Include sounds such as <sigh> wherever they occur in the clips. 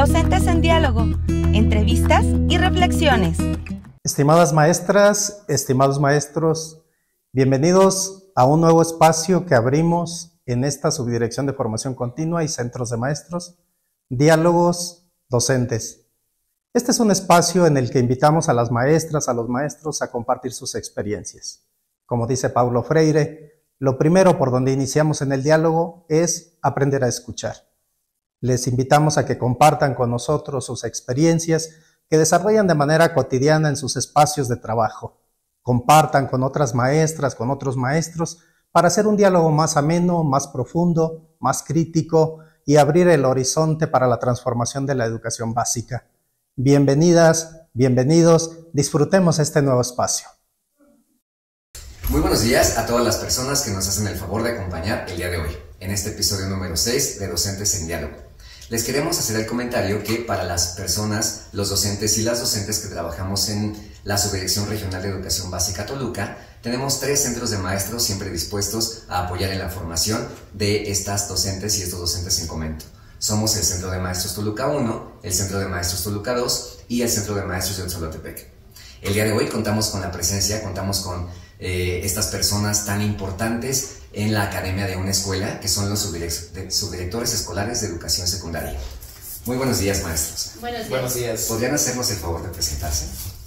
Docentes en Diálogo, entrevistas y reflexiones. Estimadas maestras, estimados maestros, bienvenidos a un nuevo espacio que abrimos en esta subdirección de formación continua y centros de maestros, Diálogos Docentes. Este es un espacio en el que invitamos a las maestras, a los maestros a compartir sus experiencias. Como dice Paulo Freire, lo primero por donde iniciamos en el diálogo es aprender a escuchar. Les invitamos a que compartan con nosotros sus experiencias que desarrollan de manera cotidiana en sus espacios de trabajo. Compartan con otras maestras, con otros maestros, para hacer un diálogo más ameno, más profundo, más crítico y abrir el horizonte para la transformación de la educación básica. Bienvenidas, bienvenidos, disfrutemos este nuevo espacio. Muy buenos días a todas las personas que nos hacen el favor de acompañar el día de hoy, en este episodio número 6 de Docentes en Diálogo. Les queremos hacer el comentario que para las personas, los docentes y las docentes que trabajamos en la Subdirección Regional de Educación Básica Toluca, tenemos tres centros de maestros siempre dispuestos a apoyar en la formación de estas docentes y estos docentes en comento. Somos el Centro de Maestros Toluca 1, el Centro de Maestros Toluca 2 y el Centro de Maestros del Solotepec. El día de hoy contamos con la presencia, contamos con eh, estas personas tan importantes en la academia de una escuela, que son los subdirectores escolares de educación secundaria. Muy buenos días, maestros. Buenos días. Buenos días. ¿Podrían hacernos el favor de presentarse?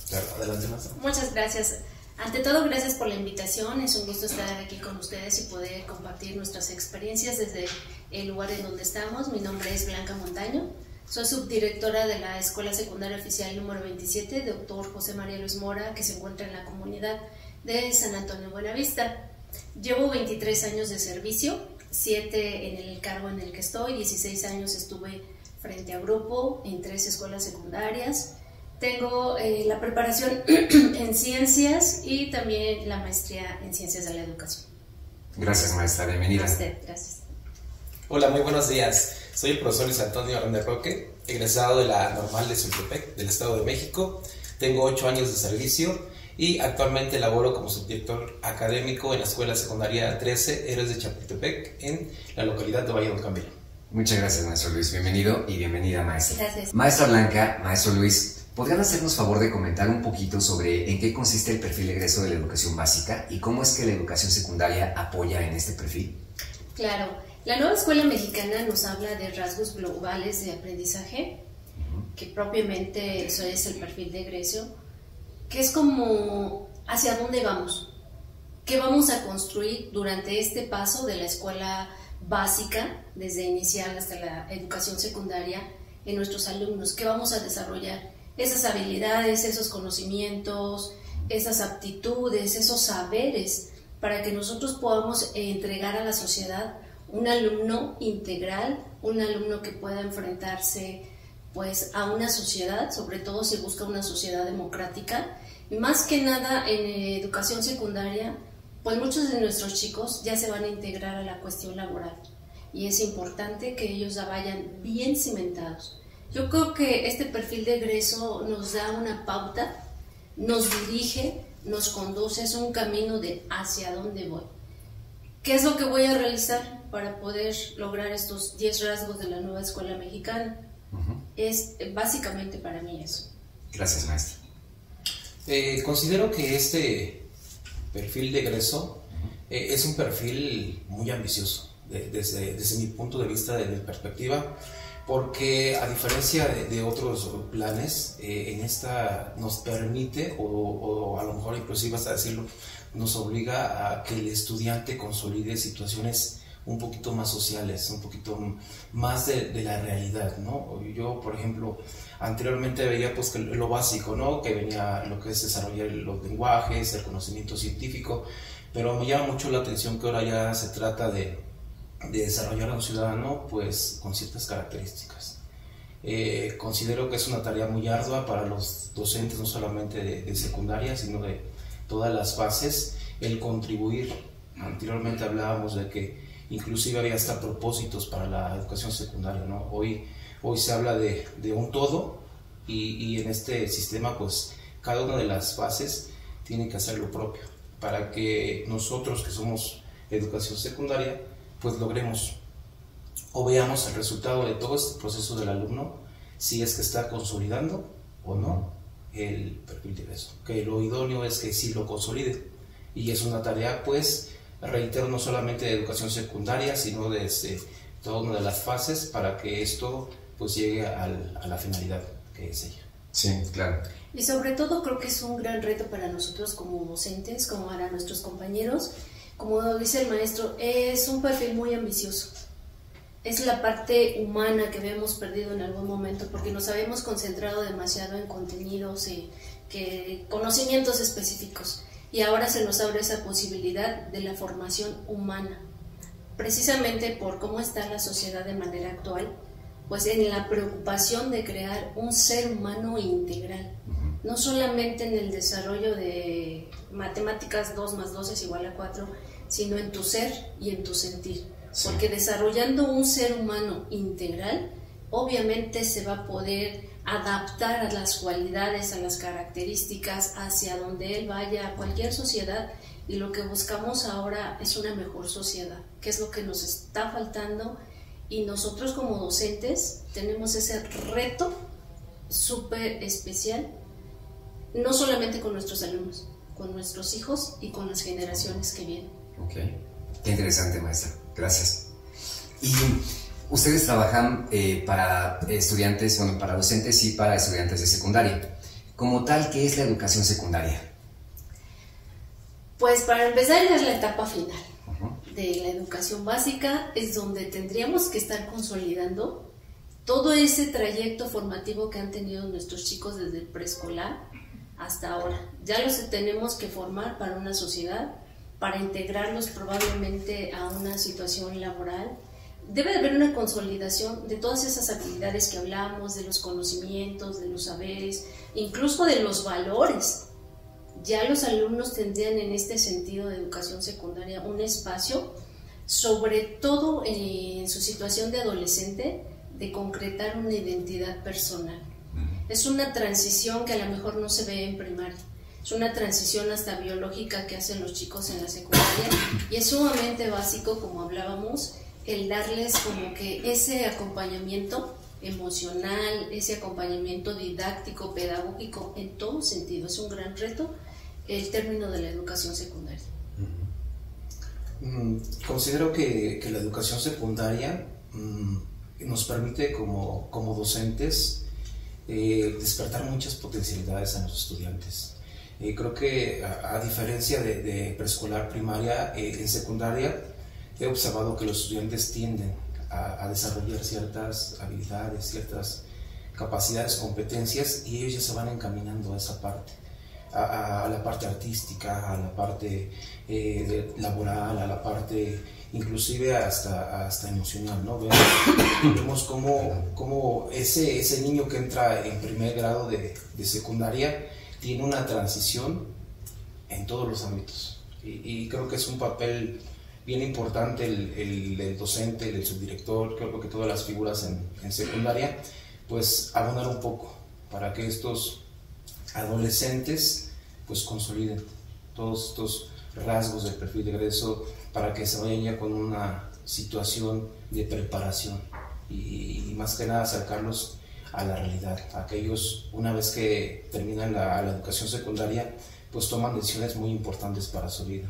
Claro, adelante, maestro. Muchas gracias. Ante todo, gracias por la invitación. Es un gusto estar aquí con ustedes y poder compartir nuestras experiencias desde el lugar en donde estamos. Mi nombre es Blanca Montaño. Soy subdirectora de la Escuela Secundaria Oficial número 27, doctor José María Luis Mora, que se encuentra en la comunidad de San Antonio Buenavista. Llevo 23 años de servicio, 7 en el cargo en el que estoy, 16 años estuve frente a grupo en tres escuelas secundarias. Tengo eh, la preparación <clears throat> en ciencias y también la maestría en ciencias de la educación. Gracias, maestra. Bienvenida. gracias. Hola, muy buenos días. Soy el profesor Luis Antonio Aranda Roque, egresado de la Normal de Sultepec, del Estado de México. Tengo 8 años de servicio y actualmente laboro como subdirector académico en la Escuela Secundaria 13 Héroes de Chapultepec en la localidad de Valle del Cambio. Muchas gracias, maestro Luis. Bienvenido y bienvenida, maestra. Gracias. Maestra Blanca, maestro Luis, ¿podrían hacernos favor de comentar un poquito sobre en qué consiste el perfil de egreso de la educación básica y cómo es que la educación secundaria apoya en este perfil? Claro. La nueva escuela mexicana nos habla de rasgos globales de aprendizaje, que propiamente eso es el perfil de egreso que es como hacia dónde vamos, qué vamos a construir durante este paso de la escuela básica, desde inicial hasta la educación secundaria, en nuestros alumnos, qué vamos a desarrollar, esas habilidades, esos conocimientos, esas aptitudes, esos saberes, para que nosotros podamos entregar a la sociedad un alumno integral, un alumno que pueda enfrentarse pues a una sociedad, sobre todo si busca una sociedad democrática, más que nada en educación secundaria, pues muchos de nuestros chicos ya se van a integrar a la cuestión laboral y es importante que ellos ya vayan bien cimentados. Yo creo que este perfil de egreso nos da una pauta, nos dirige, nos conduce, es un camino de hacia dónde voy. ¿Qué es lo que voy a realizar para poder lograr estos 10 rasgos de la nueva escuela mexicana? Es básicamente para mí eso. Gracias, maestra. Eh, considero que este perfil de egreso eh, es un perfil muy ambicioso desde, desde, mi punto de vista, de mi perspectiva, porque a diferencia de, otros planes, eh, en esta nos permite, o, o, a lo mejor inclusive hasta decirlo, nos obliga a que el estudiante consolide situaciones un poquito más sociales, un poquito más de, la realidad, ¿no? Yo, por ejemplo, Anteriormente veía pues que lo básico, ¿no? Que venía lo que es desarrollar los lenguajes, el conocimiento científico, pero me llama mucho la atención que ahora ya se trata de, de desarrollar a un ciudadano pues con ciertas características. Eh, considero que es una tarea muy ardua para los docentes, no solamente de, de, secundaria, sino de todas las fases, el contribuir. Anteriormente hablábamos de que inclusive había hasta propósitos para la educación secundaria, ¿no? Hoy Hoy se habla de, de un todo y, y, en este sistema pues cada una de las fases tiene que hacer lo propio para que nosotros que somos educación secundaria pues logremos o veamos el resultado de todo este proceso del alumno si es que está consolidando o no el perfil de egreso. Que lo idóneo es que sí lo consolide. Y es una tarea, pues, reitero, no solamente de educación secundaria, sino desde toda una de las fases para que esto pues llegue a la finalidad que es ella. Sí, claro. Y sobre todo creo que es un gran reto para nosotros como docentes, como para nuestros compañeros. Como dice el maestro, es un perfil muy ambicioso. Es la parte humana que habíamos perdido en algún momento porque nos habíamos concentrado demasiado en contenidos y que, conocimientos específicos. Y ahora se nos abre esa posibilidad de la formación humana. Precisamente por cómo está la sociedad de manera actual, pues en la preocupación de crear un ser humano integral, no solamente en el desarrollo de matemáticas 2 más 2 es igual a 4, sino en tu ser y en tu sentir. Porque desarrollando un ser humano integral, obviamente se va a poder adaptar a las cualidades, a las características, hacia donde él vaya, a cualquier sociedad. Y lo que buscamos ahora es una mejor sociedad, que es lo que nos está faltando y nosotros como docentes tenemos ese reto súper especial, no solamente con nuestros alumnos, con nuestros hijos y con las generaciones que vienen. Ok, qué interesante maestra, gracias. Ustedes trabajan eh, para estudiantes, bueno, para docentes y para estudiantes de secundaria. Como tal, ¿qué es la educación secundaria? Pues para empezar es la etapa final de la educación básica, es donde tendríamos que estar consolidando todo ese trayecto formativo que han tenido nuestros chicos desde el preescolar hasta ahora. Ya los tenemos que formar para una sociedad, para integrarlos probablemente a una situación laboral. Debe de haber una consolidación de todas esas habilidades que hablamos, de los conocimientos, de los saberes, incluso de los valores ya los alumnos tendrían en este sentido de educación secundaria un espacio, sobre todo en su situación de adolescente, de concretar una identidad personal. Es una transición que a lo mejor no se ve en primaria. Es una transición hasta biológica que hacen los chicos en la secundaria y es sumamente básico, como hablábamos, el darles como que ese acompañamiento emocional, ese acompañamiento didáctico, pedagógico, en todo sentido. Es un gran reto el término de la educación secundaria. Mm, considero que, que, la educación secundaria mm, nos permite como, como docentes eh, despertar muchas potencialidades a los estudiantes. Eh, creo que a, diferencia de, preescolar, primaria, eh, en secundaria he observado que los estudiantes tienden a, a, desarrollar ciertas habilidades, ciertas capacidades, competencias y ellos ya se van encaminando a esa parte a, la parte artística, a la parte eh, laboral, a la parte inclusive hasta, hasta emocional, ¿no? <coughs> Vemos, cómo, cómo, ese, ese niño que entra en primer grado de, de secundaria tiene una transición en todos los ámbitos. Y, creo que es un papel bien importante el, el, docente, el subdirector, creo que todas las figuras en, en secundaria, pues abonar un poco para que estos adolescentes pues consoliden todos estos rasgos del perfil de egreso para que se vayan ya con una situación de preparación y, más que nada acercarlos a la realidad. Aquellos, una vez que terminan la, educación secundaria, pues toman decisiones muy importantes para su vida.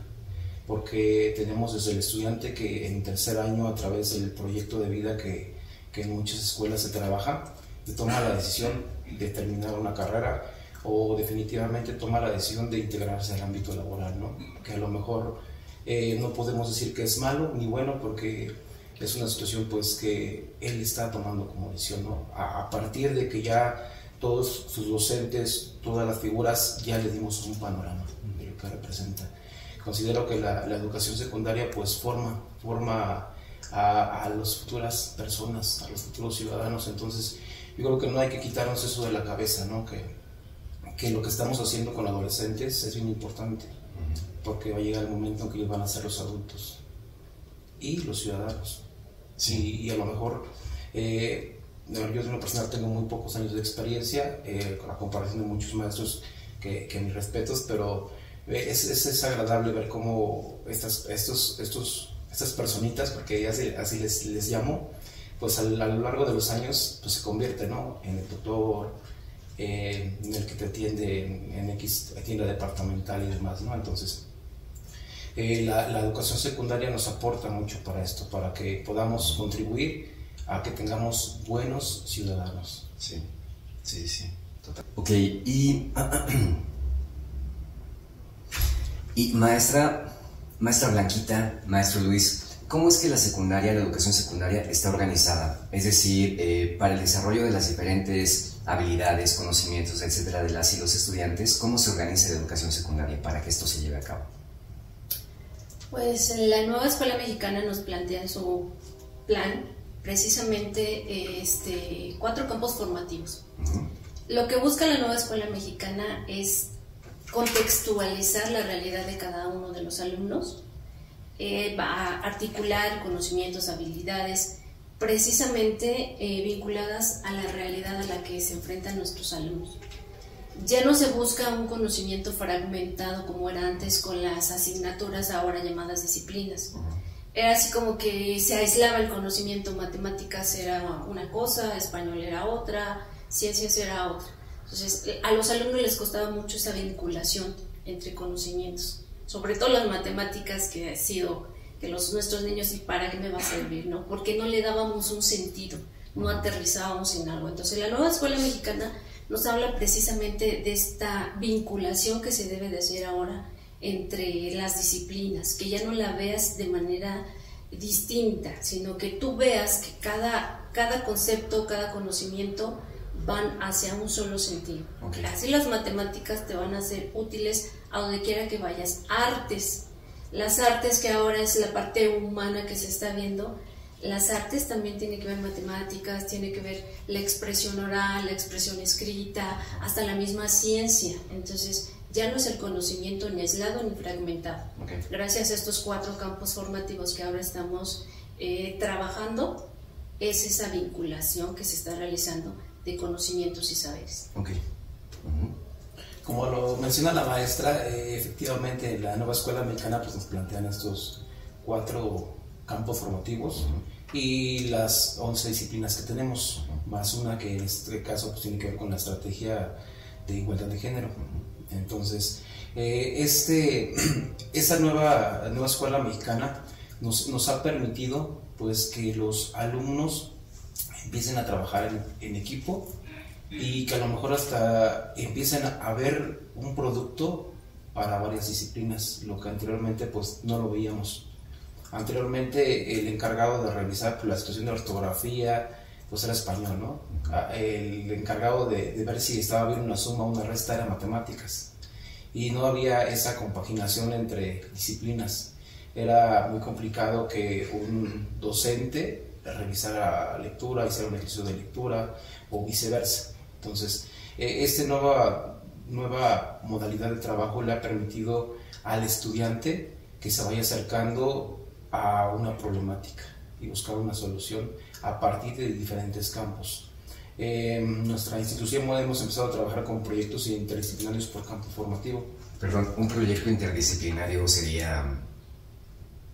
Porque tenemos desde el estudiante que en tercer año, a través del proyecto de vida que, que en muchas escuelas se trabaja, toma la decisión de terminar una carrera o definitivamente toma la decisión de integrarse al ámbito laboral, ¿no? Que a lo mejor eh, no podemos decir que es malo ni bueno porque es una situación pues que él está tomando como decisión, ¿no? A, partir de que ya todos sus docentes, todas las figuras, ya le dimos un panorama de lo que representa. Considero que la, educación secundaria pues forma, forma a, a las futuras personas, a los futuros ciudadanos, entonces yo creo que no hay que quitarnos eso de la cabeza, ¿no? Que, que lo que estamos haciendo con adolescentes es bien importante, porque va a llegar el momento en que ellos van a ser los adultos y los ciudadanos. Sí. Y, a lo mejor, eh, yo de una persona tengo muy pocos años de experiencia, eh, a comparación de muchos maestros que, que mis respetos, pero eh, es, es, agradable ver cómo estas, estos, estos, estas personitas, porque así, así les, les llamo, pues a, lo largo de los años pues, se convierte ¿no? en el tutor, eh, en el que te atiende en, X tienda departamental y demás. ¿no? Entonces, eh, la, la, educación secundaria nos aporta mucho para esto, para que podamos contribuir a que tengamos buenos ciudadanos. Sí, sí, sí. Total. Ok, y, <clears throat> y maestra, maestra Blanquita, maestro Luis, ¿cómo es que la secundaria, la educación secundaria está organizada? Es decir, eh, para el desarrollo de las diferentes habilidades, conocimientos, etcétera, de las y los estudiantes, ¿cómo se organiza la educación secundaria para que esto se lleve a cabo? Pues la nueva escuela mexicana nos plantea su plan precisamente este, cuatro campos formativos. Lo que busca la nueva escuela mexicana es contextualizar la realidad de cada uno de los alumnos, eh, va a articular conocimientos, habilidades, precisamente eh, vinculadas a la realidad a la que se enfrentan nuestros alumnos ya no se busca un conocimiento fragmentado como era antes con las asignaturas ahora llamadas disciplinas. Era así como que se aislaba el conocimiento, matemáticas era una cosa, español era otra, ciencias era otra. Entonces, a los alumnos les costaba mucho esa vinculación entre conocimientos, sobre todo las matemáticas que ha sido que los nuestros niños y para qué me va a servir, ¿no? Porque no le dábamos un sentido, no aterrizábamos en algo. Entonces, la nueva escuela mexicana nos habla precisamente de esta vinculación que se debe de hacer ahora entre las disciplinas, que ya no la veas de manera distinta, sino que tú veas que cada, cada concepto, cada conocimiento van hacia un solo sentido. Así las matemáticas te van a ser útiles a donde quiera que vayas. Artes, las artes que ahora es la parte humana que se está viendo, las artes también tienen que ver matemáticas, tiene que ver la expresión oral, la expresión escrita, hasta la misma ciencia. Entonces, ya no es el conocimiento ni aislado ni fragmentado. Gracias a estos cuatro campos formativos que ahora estamos eh, trabajando, es esa vinculación que se está realizando de conocimientos y saberes. Como lo menciona la maestra, eh, efectivamente la nueva escuela mexicana pues, nos plantean estos cuatro campos formativos y las 11 disciplinas que tenemos, más una que en este caso pues, tiene que ver con la estrategia de igualdad de género. Entonces, eh, este, <clears throat> esta nueva, nueva escuela mexicana nos, nos, ha permitido pues, que los alumnos empiecen a trabajar en, en equipo y que a lo mejor hasta empiecen a ver un producto para varias disciplinas, lo que anteriormente pues no lo veíamos. Anteriormente el encargado de revisar pues, la situación de ortografía pues era español, ¿no? Ah, el encargado de, ver si estaba bien una suma o una resta era matemáticas. Y no había esa compaginación entre disciplinas. Era muy complicado que un docente revisara lectura, hiciera un ejercicio de lectura o viceversa. Entonces, e, esta nueva, modalidad de trabajo le ha permitido al estudiante que se vaya acercando a una problemática y buscar una solución a partir de diferentes campos. En nuestra institución hemos empezado a trabajar con proyectos interdisciplinarios por campo formativo. Perdón, un proyecto interdisciplinario sería...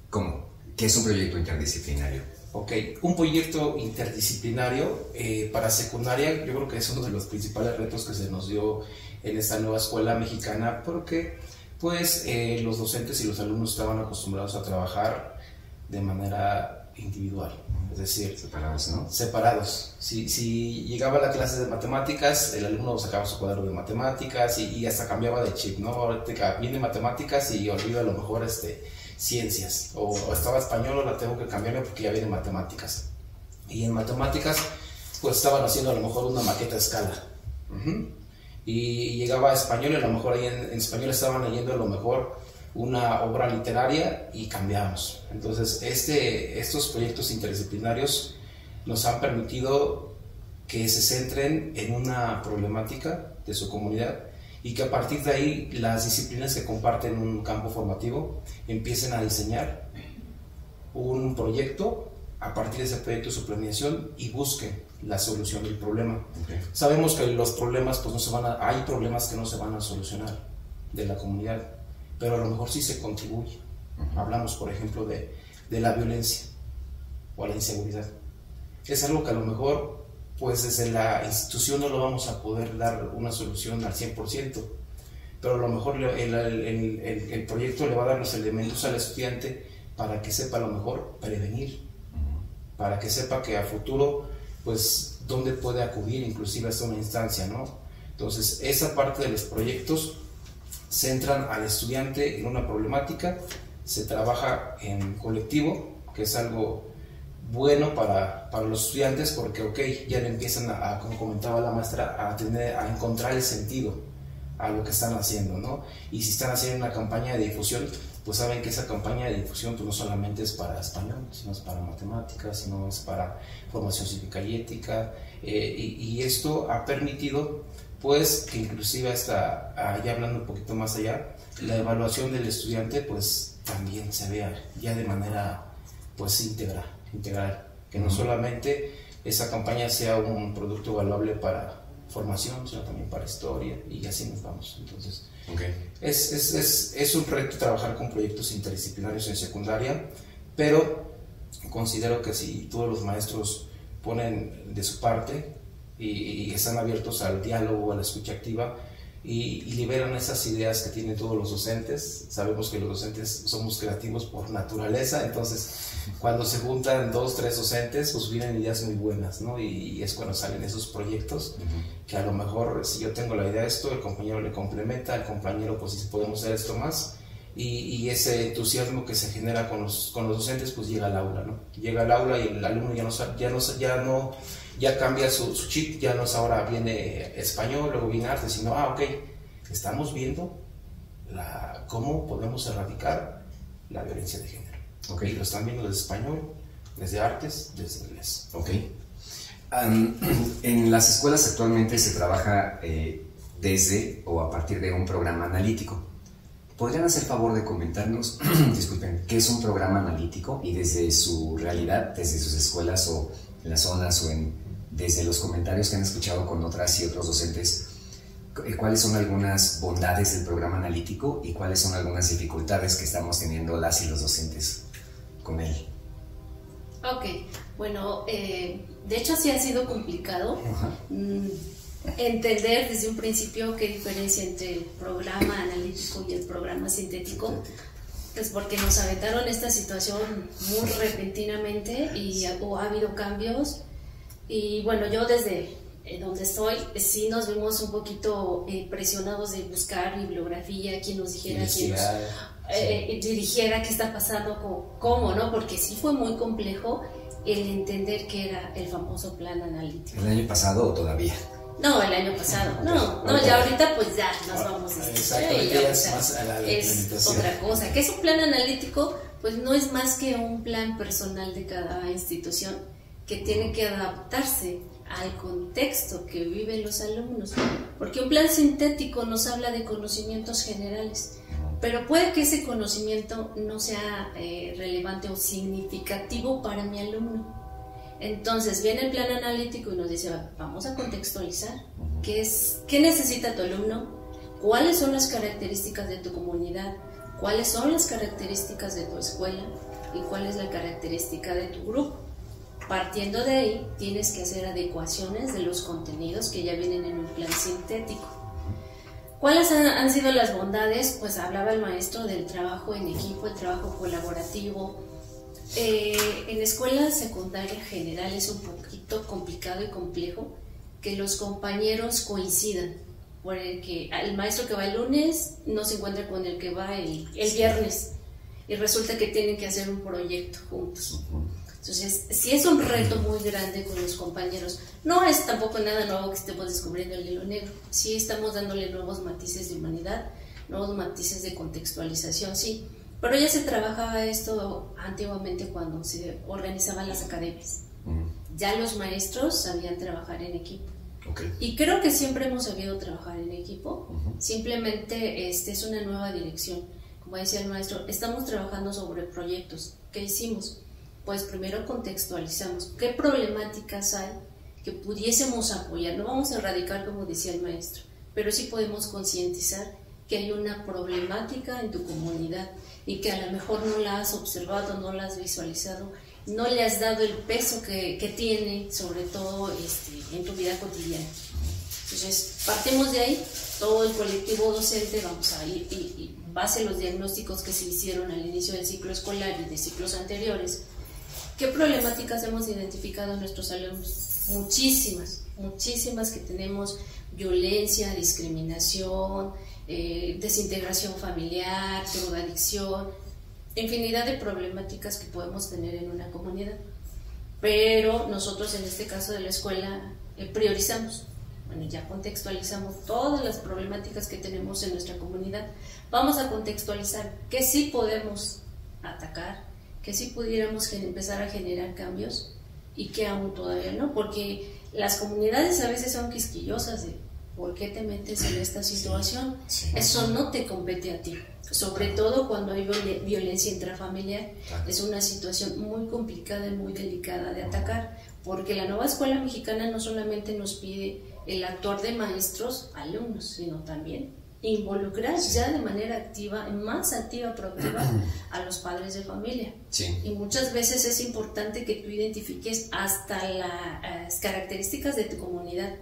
¿Cómo? ¿Qué es un proyecto interdisciplinario? Ok, un proyecto interdisciplinario eh, para secundaria yo creo que es uno de los principales retos que se nos dio en esta nueva escuela mexicana porque pues eh, los docentes y los alumnos estaban acostumbrados a trabajar de manera individual, es decir, separados, ¿no? Separados. Si, si llegaba a la clase de matemáticas, el alumno sacaba su cuadro de matemáticas y, hasta cambiaba de chip, ¿no? Ahora viene matemáticas y olvida a lo mejor este, ciencias, o, estaba español, ahora tengo que cambiarme porque ya viene matemáticas. Y en matemáticas, pues estaban haciendo a lo mejor una maqueta a escala. Y llegaba español y a lo mejor ahí en, en español estaban leyendo a lo mejor una obra literaria y cambiamos. Entonces, este, estos proyectos interdisciplinarios nos han permitido que se centren en una problemática de su comunidad y que a partir de ahí las disciplinas que comparten un campo formativo empiecen a diseñar un proyecto a partir de ese proyecto su planeación y busquen la solución del problema. Sabemos que los problemas, pues no se van a, hay problemas que no se van a solucionar de la comunidad pero a lo mejor sí se contribuye. Hablamos, por ejemplo, de, de, la violencia o la inseguridad. es algo que a lo mejor pues desde la institución no lo vamos a poder dar una solución al 100%, pero a lo mejor el, el, el, proyecto le va a dar los elementos al estudiante para que sepa a lo mejor prevenir, para que sepa que a futuro pues dónde puede acudir inclusive hasta una instancia, ¿no? Entonces esa parte de los proyectos centran al estudiante en una problemática, se trabaja en colectivo, que es algo bueno para, para, los estudiantes porque, ok, ya le empiezan a, como comentaba la maestra, a, tener, a encontrar el sentido a lo que están haciendo, ¿no? Y si están haciendo una campaña de difusión, pues saben que esa campaña de difusión pues no solamente es para español, sino es para matemáticas, sino es para formación cívica y ética, eh, y, y, esto ha permitido, pues, que inclusive hasta, ya hablando un poquito más allá, la evaluación del estudiante, pues, también se vea ya de manera, pues, íntegra integral, que no solamente esa campaña sea un producto valuable para formación, sino también para historia, y así nos vamos. Entonces, es, es, es, es, un reto trabajar con proyectos interdisciplinarios en secundaria, pero considero que si todos los maestros ponen de su parte y, y están abiertos al diálogo, a la escucha activa, y, liberan esas ideas que tienen todos los docentes. Sabemos que los docentes somos creativos por naturaleza, entonces cuando se juntan dos, tres docentes, pues vienen ideas muy buenas, ¿no? Y, es cuando salen esos proyectos que a lo mejor si yo tengo la idea de esto, el compañero le complementa, el compañero pues si podemos hacer esto más. Y, ese entusiasmo que se genera con los, con los docentes, pues llega al aula, ¿no? Llega al aula y el alumno ya no, ya no, ya no ya cambia su, chip, ya no es ahora viene español, luego viene arte, sino, ah, ok, estamos viendo la, cómo podemos erradicar la violencia de género. Okay. Y lo están viendo desde español, desde artes, desde inglés. Ok. <clears throat> en las escuelas actualmente se trabaja eh, desde o a partir de un programa analítico. ¿Podrían hacer favor de comentarnos, <clears throat> disculpen, qué es un programa analítico y desde su realidad, desde sus escuelas o en las zonas o en desde los comentarios que han escuchado con otras y otros docentes, eh, cuáles son algunas bondades del programa analítico y cuáles son algunas dificultades que estamos teniendo las y los docentes con él. Ok, bueno, eh, de hecho sí ha sido complicado mm, entender desde un principio qué diferencia entre el programa analítico y el programa sintético. Pues porque nos aventaron esta situación muy repentinamente y ha habido cambios. Y bueno, yo desde eh, donde estoy, sí nos vemos un poquito eh, presionados de buscar bibliografía, quien nos dijera, quien nos eh, dirigiera qué está pasando, cómo, ¿no? Porque sí fue muy complejo el entender qué era el famoso plan analítico. ¿El año pasado o todavía? No, el año pasado. No, no, ya ahorita pues ya nos vamos a Exacto, es, más a la es otra cosa. ¿Qué es un plan analítico? Pues no es más que un plan personal de cada institución que tiene que adaptarse al contexto que viven los alumnos, porque un plan sintético nos habla de conocimientos generales, pero puede que ese conocimiento no sea eh, relevante o significativo para mi alumno. Entonces viene el plan analítico y nos dice, vamos a contextualizar qué, es, qué necesita tu alumno, cuáles son las características de tu comunidad, cuáles son las características de tu escuela y cuál es la característica de tu grupo. Partiendo de ahí, tienes que hacer adecuaciones de los contenidos que ya vienen en un plan sintético. ¿Cuáles han, sido las bondades? Pues hablaba el maestro del trabajo en equipo, el trabajo colaborativo. Eh, en escuela secundaria general es un poquito complicado y complejo que los compañeros coincidan. Por el que el maestro que va el lunes no se encuentra con el que va el, el viernes y resulta que tienen que hacer un proyecto juntos. Entonces, sí es un reto muy grande con los compañeros. No es tampoco nada nuevo que estemos descubriendo el hilo negro. Sí estamos dándole nuevos matices de humanidad, nuevos matices de contextualización, sí. Pero ya se trabajaba esto antiguamente cuando se organizaban las academias. Ya los maestros sabían trabajar en equipo. Y creo que siempre hemos sabido trabajar en equipo. Simplemente este es una nueva dirección. Como decía el maestro, estamos trabajando sobre proyectos. ¿Qué hicimos? Pues primero contextualizamos qué problemáticas hay que pudiésemos apoyar. No vamos a erradicar como decía el maestro, pero sí podemos concientizar que hay una problemática en tu comunidad y que a lo mejor no la has observado, no la has visualizado no le has dado el peso que, que tiene, sobre todo este, en tu vida cotidiana. Entonces, partimos de ahí, todo el colectivo docente, vamos a ir, y, y base los diagnósticos que se hicieron al inicio del ciclo escolar y de ciclos anteriores, ¿qué problemáticas hemos identificado en nuestros alumnos? Muchísimas, muchísimas que tenemos violencia, discriminación, eh, desintegración familiar, drogadicción, infinidad de problemáticas que podemos tener en una comunidad. Pero nosotros en este caso de la escuela eh, priorizamos, bueno, ya contextualizamos todas las problemáticas que tenemos en nuestra comunidad. Vamos a contextualizar qué sí podemos atacar, qué sí pudiéramos empezar a generar cambios y qué aún todavía no, porque las comunidades a veces son quisquillosas de ¿por qué te metes en esta situación? Eso no te compete a ti, sobre todo cuando hay violencia intrafamiliar. Es una situación muy complicada y muy delicada de atacar, porque la nueva escuela mexicana no solamente nos pide el actuar de maestros, alumnos, sino también involucrar ya de manera activa, más activa, proactiva, <clears throat> a los padres de familia. Y muchas veces es importante que tú identifiques hasta las características de tu comunidad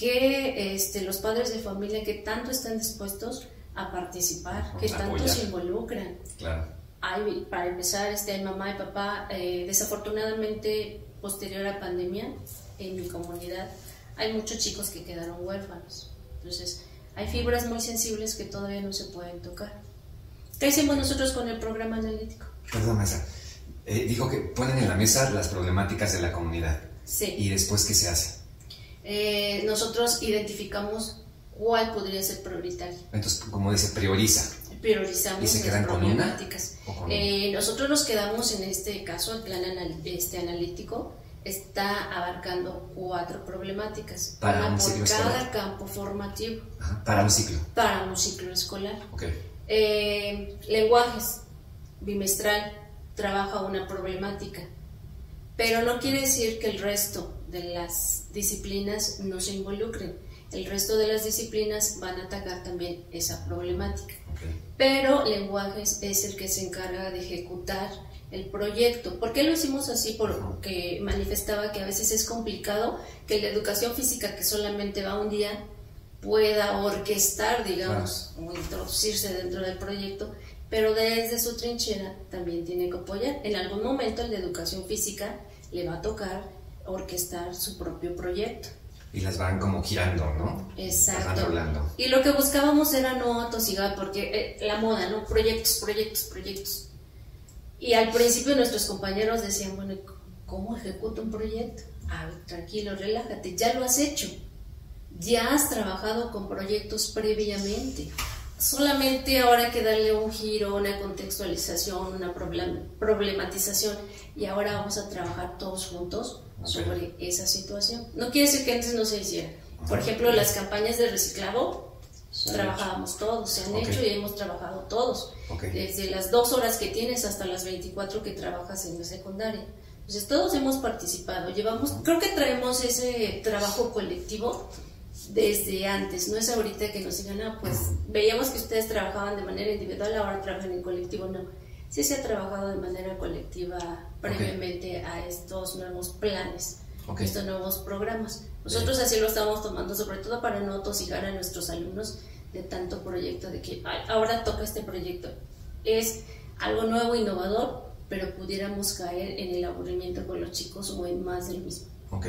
que este, los padres de familia que tanto están dispuestos a participar, que tanto se involucran. Hay, para empezar, este, hay mamá y papá, eh, desafortunadamente, posterior a pandemia, en mi comunidad, hay muchos chicos que quedaron huérfanos. Entonces, hay fibras muy sensibles que todavía no se pueden tocar. ¿Qué hicimos nosotros con el programa analítico? Perdón, Mesa. Eh, dijo que ponen en la mesa las problemáticas de la comunidad. Sí. ¿Y después qué se hace? Eh, nosotros identificamos cuál podría ser prioritario. Entonces, como dice, prioriza. Priorizamos ¿Y se quedan las con una? problemáticas. Eh, nosotros nos quedamos en este caso, el plan anal- este analítico está abarcando cuatro problemáticas, Para una un por ciclo cada escolar. campo formativo Ajá, Para un ciclo. para un ciclo escolar. Ok. Eh, lenguajes, bimestral, trabaja una problemática, pero no quiere decir que el resto de las disciplinas no se involucren. El resto de las disciplinas van a atacar también esa problemática. ok. Pero lenguajes es el que se encarga de ejecutar el proyecto. ¿Por qué lo hicimos así? Porque manifestaba que a veces es complicado que la educación física, que solamente va un día, pueda orquestar, digamos, o introducirse dentro del proyecto, pero desde su trinchera también tiene que apoyar. En algún momento el de educación física le va a tocar orquestar su propio proyecto. Y las van como girando, ¿no? Van Exacto. rolando. Y lo que buscábamos era no atosigar, porque eh, la moda, ¿no? Proyectos, proyectos, proyectos. Y al principio nuestros compañeros decían, bueno, ¿cómo ejecuto un proyecto? A ver, tranquilo, relájate, ya lo has hecho. Ya has trabajado con proyectos previamente. Solamente ahora hay que darle un giro, una contextualización, una problem- problematización y ahora vamos a trabajar todos juntos sobre esa situación. No quiere decir que antes no se hiciera. Por ejemplo, las campañas de reciclado Se trabajábamos todos, se han Ok. hecho y hemos trabajado todos. Ok. Desde las dos horas que tienes hasta las 24 que trabajas en la secundaria. Entonces todos hemos participado, llevamos, creo que traemos ese trabajo colectivo desde antes, no es ahorita que nos digan, ah, pues veíamos que ustedes trabajaban de manera individual, ahora trabajan en colectivo, no. Sí se ha trabajado de manera colectiva previamente a estos nuevos planes, estos nuevos programas. Nosotros así lo estamos tomando, sobre todo para no tosigar a nuestros alumnos de tanto proyecto, de que "Ay, ahora toca este proyecto. Es algo nuevo, innovador, pero pudiéramos caer en el aburrimiento con los chicos o en más del mismo. Ok.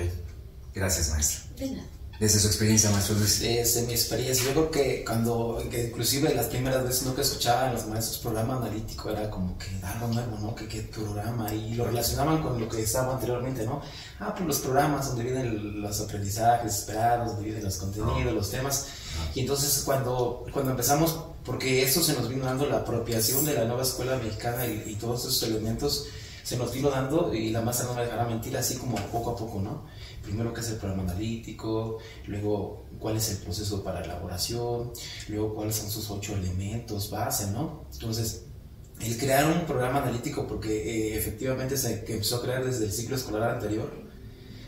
Gracias, maestro. De nada. Desde su experiencia, maestro Luis. Desde mi experiencia, yo creo que cuando, que inclusive las primeras veces ¿no? que escuchaban los maestros programa analítico era como que algo nuevo, ¿no? Que qué programa y lo relacionaban con lo que estaba anteriormente, ¿no? Ah, pues los programas donde vienen los aprendizajes esperados, donde vienen los contenidos, los temas. Y entonces cuando, cuando empezamos, porque eso se nos vino dando la apropiación de la nueva escuela mexicana y, y todos esos elementos se nos vino dando y la masa no me dejará mentir así como poco a poco, ¿no? Primero qué es el programa analítico, luego cuál es el proceso para elaboración, luego cuáles son sus ocho elementos base, ¿no? Entonces, el crear un programa analítico, porque eh, efectivamente se empezó a crear desde el ciclo escolar anterior,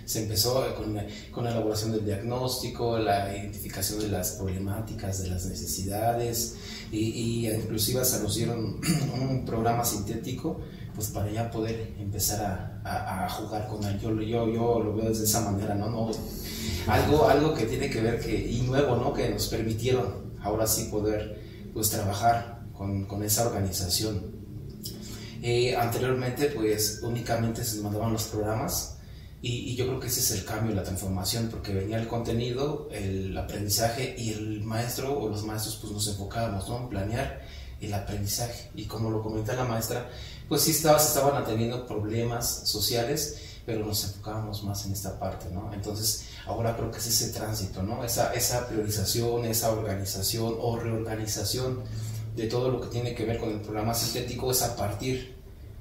se empezó con, con la elaboración del diagnóstico, la identificación de las problemáticas, de las necesidades, y, y inclusive se nos dieron <clears throat> un programa sintético pues para ya poder empezar a, a, jugar con él. Yo, yo, lo veo desde esa manera, ¿no? no algo, algo que tiene que ver que, y nuevo, ¿no? Que nos permitieron ahora sí poder pues trabajar con, con esa organización. Eh, anteriormente pues únicamente se mandaban los programas y, y, yo creo que ese es el cambio, la transformación, porque venía el contenido, el aprendizaje y el maestro o los maestros pues nos enfocábamos ¿no? en planear el aprendizaje. Y como lo comenta la maestra, pues sí estaba, se estaban atendiendo problemas sociales, pero nos enfocábamos más en esta parte, ¿no? Entonces, ahora creo que es ese tránsito, ¿no? Esa, esa priorización, esa organización o reorganización de todo lo que tiene que ver con el programa sintético es a partir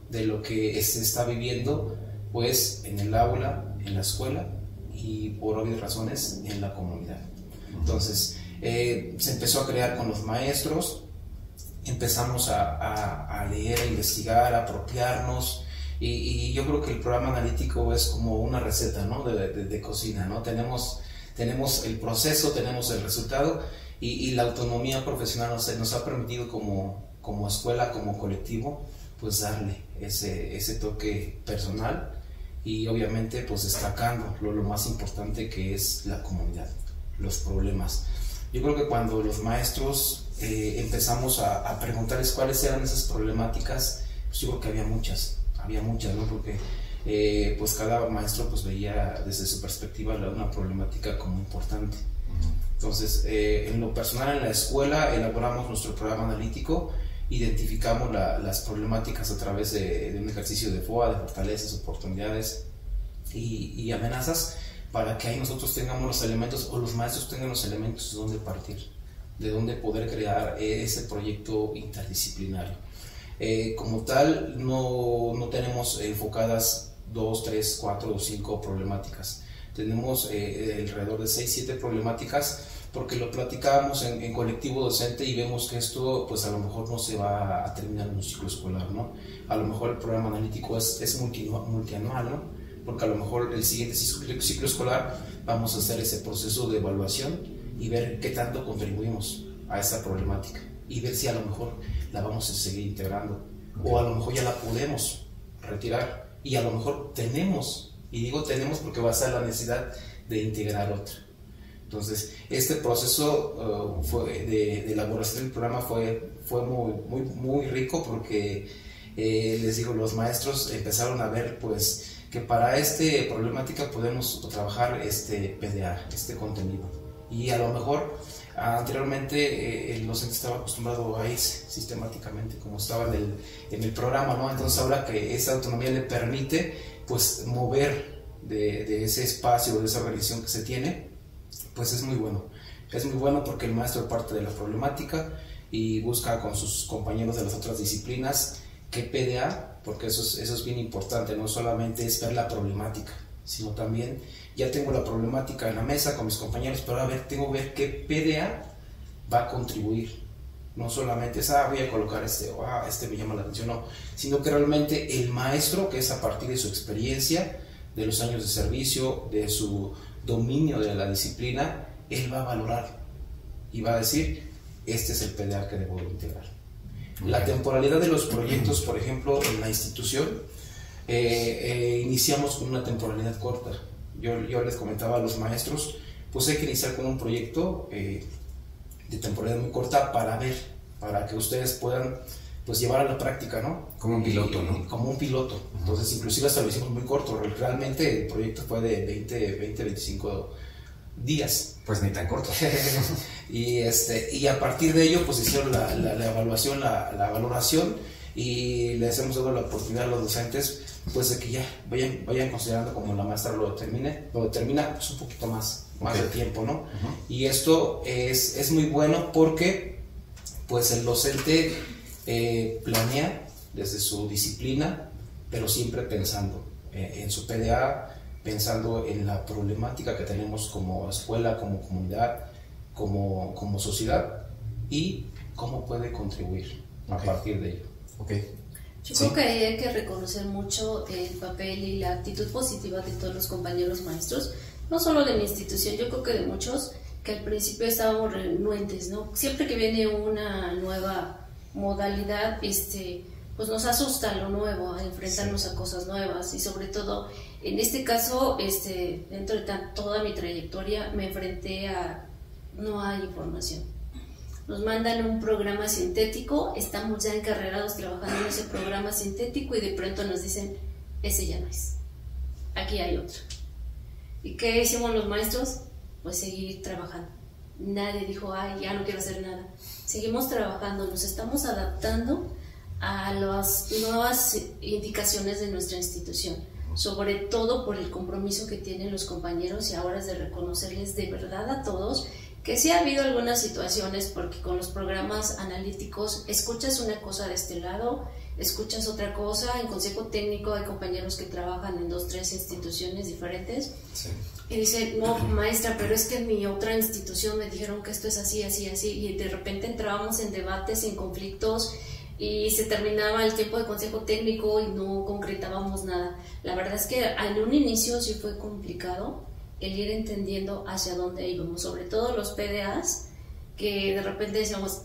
de lo que se está viviendo, pues, en el aula, en la escuela y por obvias razones en la comunidad. Entonces, eh, se empezó a crear con los maestros, empezamos a, a, leer, a investigar, a apropiarnos. Y, yo creo que el programa analítico es como una receta ¿no? de, de, cocina. ¿no? Tenemos, tenemos el proceso, tenemos el resultado y, y la autonomía profesional nos, nos, ha permitido como, como escuela, como colectivo, pues darle ese, ese toque personal y obviamente pues destacando lo, lo más importante que es la comunidad, los problemas. Yo creo que cuando los maestros eh, empezamos a, a, preguntarles cuáles eran esas problemáticas, pues yo creo que había muchas, había muchas, ¿no? Porque eh, pues cada maestro pues veía desde su perspectiva una problemática como importante. Entonces, eh, en lo personal en la escuela elaboramos nuestro programa analítico, identificamos la, las problemáticas a través de, de, un ejercicio de FOA, de fortalezas, oportunidades y, y amenazas, para que ahí nosotros tengamos los elementos o los maestros tengan los elementos de donde partir, de dónde poder crear ese proyecto interdisciplinario. Eh, como tal, no, no, tenemos enfocadas dos, tres, cuatro o cinco problemáticas. Tenemos eh, alrededor de seis, siete problemáticas porque lo platicábamos en, en, colectivo docente y vemos que esto pues a lo mejor no se va a terminar en un ciclo escolar, ¿no? A lo mejor el programa analítico es, es multi, multianual, ¿no? porque a lo mejor el siguiente ciclo escolar vamos a hacer ese proceso de evaluación y ver qué tanto contribuimos a esa problemática y ver si a lo mejor la vamos a seguir integrando okay. o a lo mejor ya la podemos retirar y a lo mejor tenemos, y digo tenemos porque va a ser la necesidad de integrar otra. Entonces, este proceso uh, fue de, de, elaboración del programa fue, fue muy, muy, muy rico porque, eh, les digo, los maestros empezaron a ver pues que para esta problemática podemos trabajar este PDA, este contenido. Y a lo mejor anteriormente eh, el docente estaba acostumbrado a irse sistemáticamente, como estaba en el, en el programa, ¿no? Entonces ahora que esa autonomía le permite, pues, mover de, de ese espacio, de esa organización que se tiene, pues es muy bueno. Es muy bueno porque el maestro parte de la problemática y busca con sus compañeros de las otras disciplinas qué PDA porque eso es, eso es bien importante, no solamente es ver la problemática, sino también ya tengo la problemática en la mesa con mis compañeros, pero a ver, tengo que ver qué PDA va a contribuir. No solamente es, ah, voy a colocar este, o ah, este me llama la atención, no, sino que realmente el maestro, que es a partir de su experiencia, de los años de servicio, de su dominio de la disciplina, él va a valorar y va a decir, este es el PDA que debo integrar. La temporalidad de los proyectos, por ejemplo, en la institución, eh, eh, iniciamos con una temporalidad corta. Yo, yo, les comentaba a los maestros, pues hay que iniciar con un proyecto eh, de temporalidad muy corta para ver, para que ustedes puedan pues llevar a la práctica, ¿no? Como un piloto, ¿no? Como un piloto. Entonces, inclusive hasta lo hicimos muy corto. Realmente el proyecto fue de 20, 20 25 días. Pues ni tan corto. <laughs> y, este, y a partir de ello, pues hicieron la, la, la evaluación, la, la, valoración y les hemos dado la oportunidad a los docentes pues de que ya vayan, vayan considerando como la maestra lo determine, lo determina pues un poquito más, más okay. de tiempo, ¿no? Uh -huh. Y esto es, es, muy bueno porque pues el docente eh, planea desde su disciplina, pero siempre pensando eh, en su PDA, pensando en la problemática que tenemos como escuela, como comunidad, como, como sociedad y cómo puede contribuir okay. a partir de ello. Okay. Yo ¿Sí? creo que hay que reconocer mucho el papel y la actitud positiva de todos los compañeros maestros, no solo de mi institución, yo creo que de muchos que al principio estábamos renuentes, ¿no? Siempre que viene una nueva modalidad, este, pues nos asusta lo nuevo, a enfrentarnos a cosas nuevas y sobre todo en este caso, este, dentro de toda mi trayectoria me enfrenté a no hay información. Nos mandan un programa sintético, estamos ya encarrerados trabajando en ese programa sintético y de pronto nos dicen, ese ya no es, aquí hay otro. ¿Y qué hicimos los maestros? Pues seguir trabajando. Nadie dijo, ay, ya no quiero hacer nada. Seguimos trabajando, nos estamos adaptando a las nuevas indicaciones de nuestra institución, sobre todo por el compromiso que tienen los compañeros y ahora es de reconocerles de verdad a todos que sí ha habido algunas situaciones porque con los programas analíticos escuchas una cosa de este lado, escuchas otra cosa, en consejo técnico hay compañeros que trabajan en dos, tres instituciones diferentes y dicen, no, maestra, pero es que en mi otra institución me dijeron que esto es así, así, así, y de repente entrábamos en debates, en conflictos y se terminaba el tiempo de consejo técnico y no concretábamos nada. La verdad es que en un inicio sí fue complicado el ir entendiendo hacia dónde íbamos, sobre todo los PDAs, que de repente decíamos,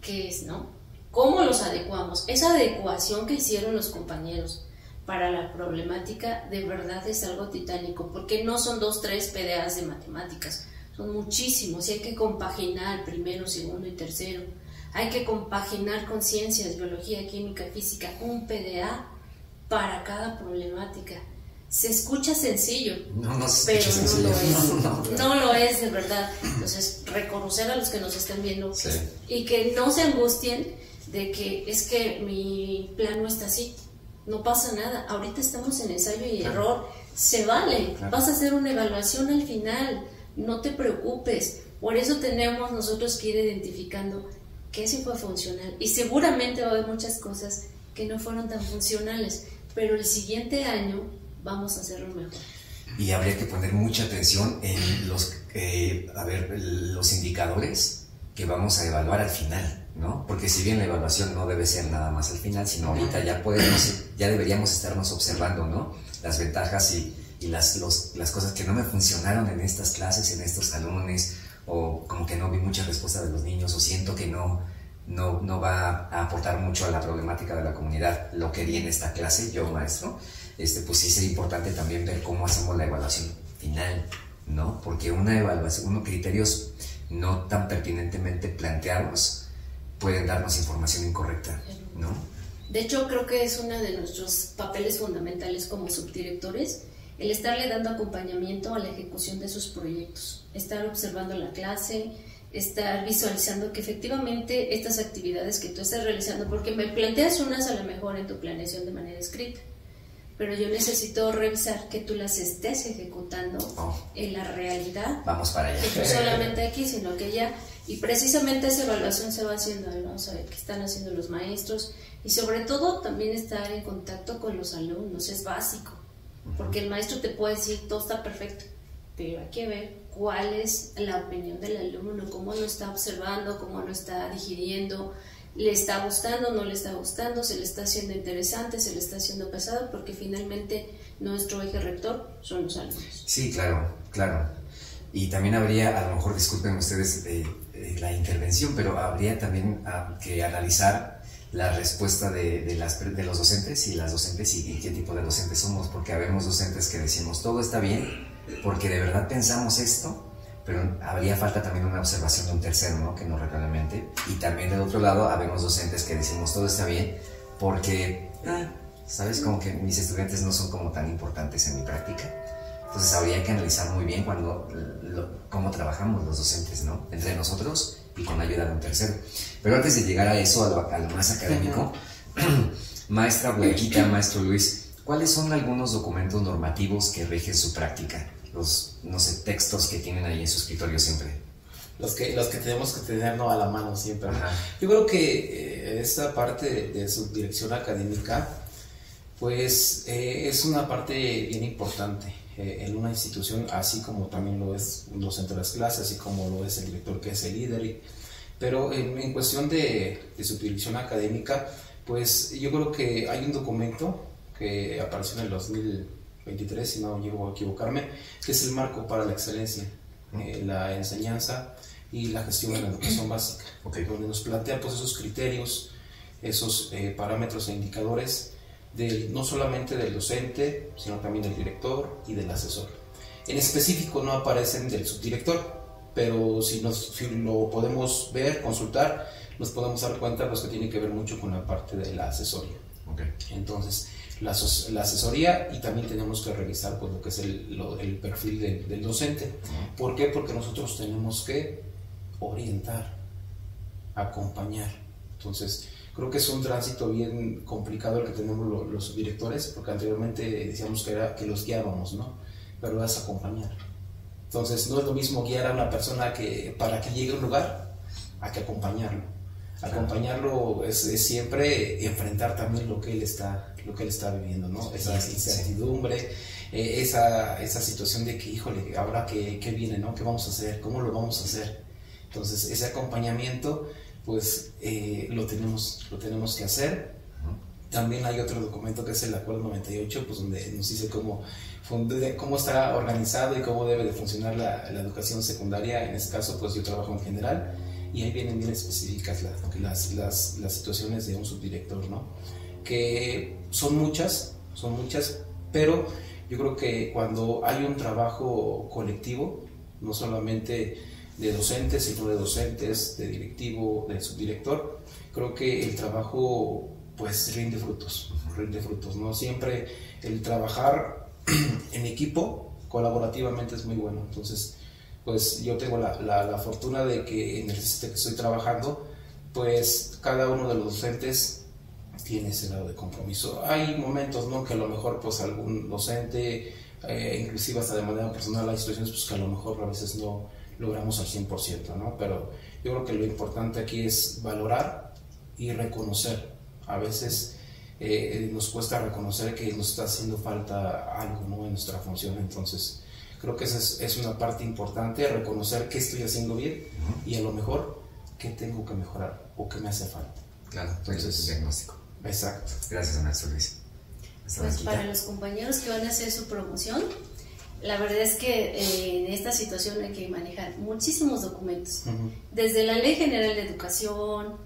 ¿qué es, no? ¿Cómo los adecuamos? Esa adecuación que hicieron los compañeros para la problemática de verdad es algo titánico, porque no son dos, tres PDAs de matemáticas, son muchísimos y hay que compaginar primero, segundo y tercero hay que compaginar con ciencias, biología, química, física, un PDA para cada problemática. Se escucha sencillo, no, no pero no lo es. <laughs> No, lo es de verdad. Entonces, reconocer a los que nos están viendo y que no se angustien de que es que mi plan no está así. No pasa nada. Ahorita estamos en ensayo y error. Se vale. Vas a hacer una evaluación al final. No te preocupes. Por eso tenemos nosotros que ir identificando que sí fue funcional. Y seguramente va a haber muchas cosas que no fueron tan funcionales, pero el siguiente año vamos a hacerlo mejor. Y habría que poner mucha atención en los, eh, a ver, los indicadores que vamos a evaluar al final, ¿no? Porque si bien la evaluación no debe ser nada más al final, sino ahorita ya podemos, ya deberíamos estarnos observando, ¿no? Las ventajas y, y las, los, las cosas que no me funcionaron en estas clases, en estos salones, o como que no vi mucha respuesta de los niños, o siento que no, no, no va a aportar mucho a la problemática de la comunidad lo que di en esta clase, yo maestro, este, pues sí sería importante también ver cómo hacemos la evaluación final, ¿no? Porque una evaluación, unos criterios no tan pertinentemente planteados pueden darnos información incorrecta, ¿no? De hecho, creo que es uno de nuestros papeles fundamentales como subdirectores, el estarle dando acompañamiento a la ejecución de sus proyectos, estar observando la clase, estar visualizando que efectivamente estas actividades que tú estás realizando, porque me planteas unas a lo mejor en tu planeación de manera escrita, pero yo necesito revisar que tú las estés ejecutando oh. en la realidad. Vamos para allá. no solamente aquí, sino que ya, y precisamente esa evaluación se va haciendo, vamos a ver qué están haciendo los maestros, y sobre todo también estar en contacto con los alumnos, es básico. Porque el maestro te puede decir todo está perfecto, pero hay que ver cuál es la opinión del alumno, cómo lo está observando, cómo lo está digiriendo, le está gustando, no le está gustando, se le está haciendo interesante, se le está haciendo pesado, porque finalmente nuestro eje rector son los alumnos. Sí, claro, claro. Y también habría, a lo mejor disculpen ustedes eh, eh, la intervención, pero habría también ah, que analizar la respuesta de, de, las, de los docentes y las docentes y, qué tipo de docentes somos, porque habemos docentes que decimos todo está bien, porque de verdad pensamos esto, pero habría falta también una observación de un tercero, ¿no? Que nos reglamente. Y también del otro lado, habemos docentes que decimos todo está bien, porque, ah, ¿sabes? Como que mis estudiantes no son como tan importantes en mi práctica. Entonces habría que analizar muy bien cuando, cómo trabajamos los docentes, ¿no? Entre nosotros y con la ayuda de un tercero. Pero antes de llegar a eso, a lo, más académico, <clears throat> maestra Blanquita, maestro Luis, ¿cuáles son algunos documentos normativos que rigen su práctica? Los, no sé, textos que tienen ahí en su escritorio siempre. Los que, los que tenemos que tener a la mano siempre. Yo creo que eh, esta parte de, su dirección académica, pues eh, es una parte bien importante eh, en una institución, así como también lo es un docente de las clases, así como lo es el director que es el líder. pero en, cuestión de, de, su dirección académica, pues yo creo que hay un documento que apareció en el 2023, si no llego a equivocarme, que es el marco para la excelencia, eh, la enseñanza y la gestión de la educación básica, donde nos plantea pues, esos criterios esos eh, parámetros e indicadores de, no solamente del docente, sino también del director y del asesor. En específico no aparecen del subdirector, pero si, nos, lo podemos ver, consultar, nos podemos dar cuenta pues, que tiene que ver mucho con la parte de la asesoría. Entonces, la, asesoría y también tenemos que revisar pues, lo que es el, perfil del docente. ¿Por qué? Porque nosotros tenemos que orientar, acompañar. Entonces, creo que es un tránsito bien complicado el que tenemos los, directores, porque anteriormente decíamos que, era, que los guiábamos, ¿no? Pero es acompañar. Entonces, no es lo mismo guiar a una persona que, para que llegue a un lugar a que acompañarlo. Acompañarlo es, siempre enfrentar también lo que él está, lo que él está viviendo, ¿no? Esa incertidumbre, eh, esa, esa, situación de que, híjole, ahora qué, qué viene, ¿no? ¿Qué vamos a hacer? ¿Cómo lo vamos a hacer? Entonces, ese acompañamiento, pues eh, lo, tenemos, lo tenemos que hacer. También hay otro documento que es el Acuerdo 98, pues donde nos dice cómo, cómo está organizado y cómo debe de funcionar la, la educación secundaria. En este caso, pues yo trabajo en general y ahí vienen bien específicas las, las, las, situaciones de un subdirector, ¿no? Que son muchas, son muchas, pero yo creo que cuando hay un trabajo colectivo, no solamente de docentes, sino de docentes, de directivo, de subdirector, creo que el trabajo pues rinde frutos, rinde frutos, ¿no? Siempre el trabajar <clears throat> en equipo colaborativamente es muy bueno, entonces pues yo tengo la, la, fortuna de que en el sistema que estoy trabajando, pues cada uno de los docentes tiene ese lado de compromiso. Hay momentos, ¿no? Que a lo mejor, pues algún docente, eh, inclusive hasta de manera personal, hay situaciones pues, que a lo mejor a veces no logramos al 100%, ¿no? Pero yo creo que lo importante aquí es valorar y reconocer. A veces eh, nos cuesta reconocer que nos está haciendo falta algo, ¿no? En nuestra función, entonces Creo que esa es, una parte importante, reconocer qué estoy haciendo bien y a lo mejor qué tengo que mejorar o qué me hace falta. Claro, entonces diagnóstico. Exacto. Gracias, maestro Luis. Pues para los compañeros que van a hacer su promoción, la verdad es que eh, en esta situación hay que manejar muchísimos documentos, desde la Ley General de Educación,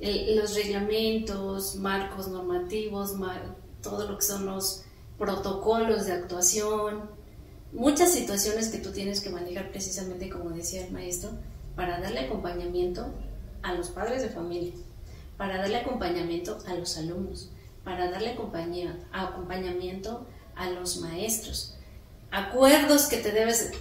los reglamentos, marcos normativos, todo lo que son los protocolos de actuación, muchas situaciones que tú tienes que manejar precisamente como decía el maestro, para darle acompañamiento a los padres de familia, para darle acompañamiento a los alumnos, para darle acompañamiento a los maestros. Acuerdos que te debes,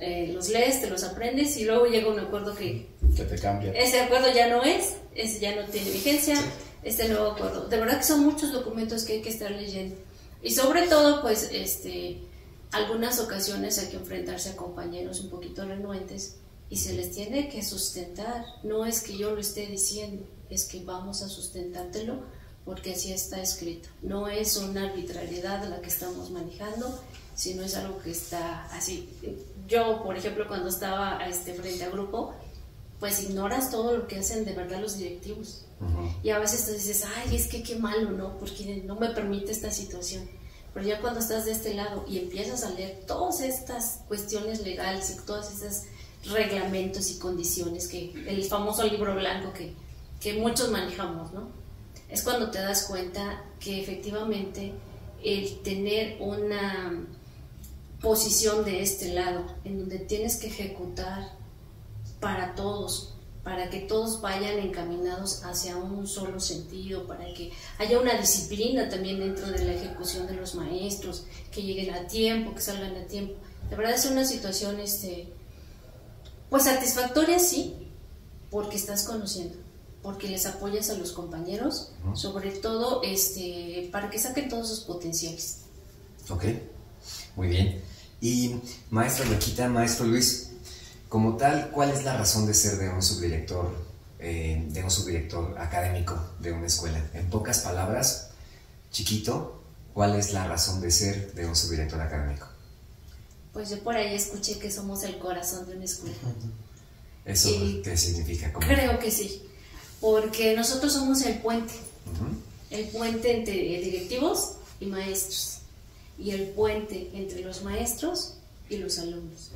eh, los lees, te los aprendes y luego llega un acuerdo que, que te cambia. Ese acuerdo ya no es, ese ya no tiene vigencia, este nuevo acuerdo. De verdad que son muchos documentos que hay que estar leyendo. Y sobre todo, pues, este, algunas ocasiones hay que enfrentarse a compañeros un poquito renuentes y se les tiene que sustentar. No es que yo lo esté diciendo, es que vamos a sustentártelo porque así está escrito. No es una arbitrariedad la que estamos manejando, sino es algo que está así. Yo, por ejemplo, cuando estaba este, frente a grupo, pues ignoras todo lo que hacen de verdad los directivos. Y a veces tú dices, ay, es que qué malo, ¿no? Porque no me permite esta situación pero ya cuando estás de este lado y empiezas a leer todas estas cuestiones legales y todos esos reglamentos y condiciones que el famoso libro blanco que, que muchos manejamos, ¿no? Es cuando te das cuenta que efectivamente el tener una posición de este lado, en donde tienes que ejecutar para todos, para que todos vayan encaminados hacia un solo sentido, para que haya una disciplina también dentro de la ejecución de los maestros, que lleguen a tiempo, que salgan a tiempo. De verdad es una situación, este, pues satisfactoria sí, porque estás conociendo, porque les apoyas a los compañeros, sobre todo este, para que saquen todos sus potenciales. Ok, muy bien. Y maestra Loquita, maestro Luis, como tal, ¿cuál es la razón de ser de un subdirector, eh, de un subdirector académico de una escuela? En pocas palabras, chiquito, ¿cuál es la razón de ser de un subdirector académico? Pues yo por ahí escuché que somos el corazón de una escuela. ¿Eso qué significa? Creo que sí, porque nosotros somos el puente, el puente entre directivos y maestros, y el puente entre los maestros y los alumnos.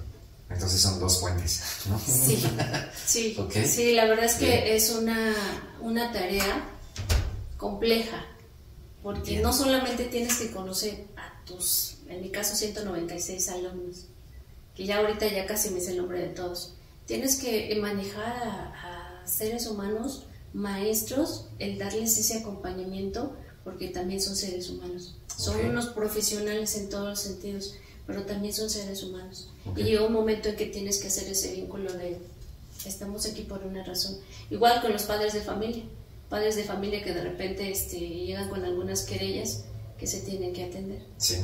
Entonces son dos puentes, Sí, <laughs> sí, sí la verdad es que es una, una tarea compleja, porque no solamente tienes que conocer a tus, en mi caso, 196 alumnos, que ya ahorita ya casi me sé el nombre de todos, tienes que manejar a, a seres humanos, maestros, el darles ese acompañamiento, porque también son seres humanos. Son unos profesionales en todos los sentidos, pero también son seres humanos. Y llega un momento en que tienes que hacer ese vínculo de estamos aquí por una razón. Igual con los padres de familia, padres de familia que de repente este, llegan con algunas querellas que se tienen que atender. Sí.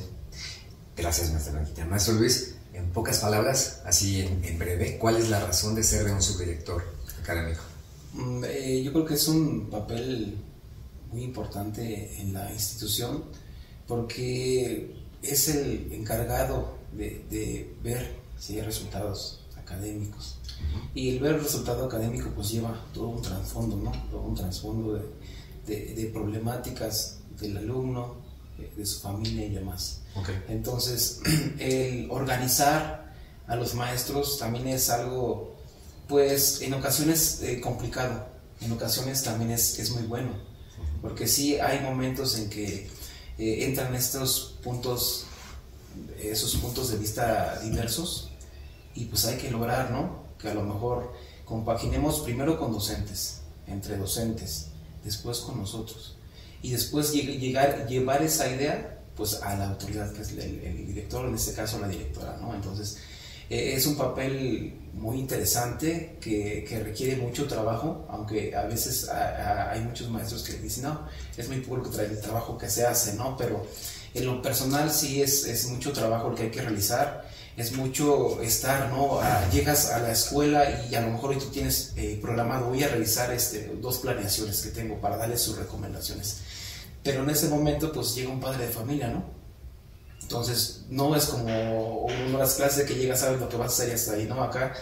Gracias, maestra Blanquita. Maestro Luis, en pocas palabras, así en, breve, ¿cuál es la razón de ser de un subdirector académico? Mm, eh, yo creo que es un papel muy importante en la institución porque es el encargado de, ver si hay resultados académicos. Y el ver el resultado académico pues lleva todo un trasfondo, ¿no? Todo un trasfondo de, problemáticas del alumno, de, su familia y demás. Entonces, <clears throat> el organizar a los maestros también es algo, pues en ocasiones eh, complicado, en ocasiones también es, es muy bueno, porque sí hay momentos en que eh, entran estos puntos, esos puntos de vista diversos y pues hay que lograr, ¿no? Que a lo mejor compaginemos primero con docentes, entre docentes, después con nosotros y después llegar, llevar esa idea pues a la autoridad que es el, director, en este caso la directora, ¿no? Entonces es un papel muy interesante que, requiere mucho trabajo, aunque a veces hay muchos maestros que dicen, no, es muy poco el trabajo que se hace, ¿no? Pero en lo personal sí es, mucho trabajo el que hay que realizar, es mucho estar, ¿no? llegas a la escuela y a lo mejor tú tienes eh, programado, voy a realizar este, dos planeaciones que tengo para darles sus recomendaciones. Pero en ese momento pues llega un padre de familia, ¿no? Entonces, no es como unas clases que llegas, sabes lo que vas a hacer y hasta ahí, ¿no? Acá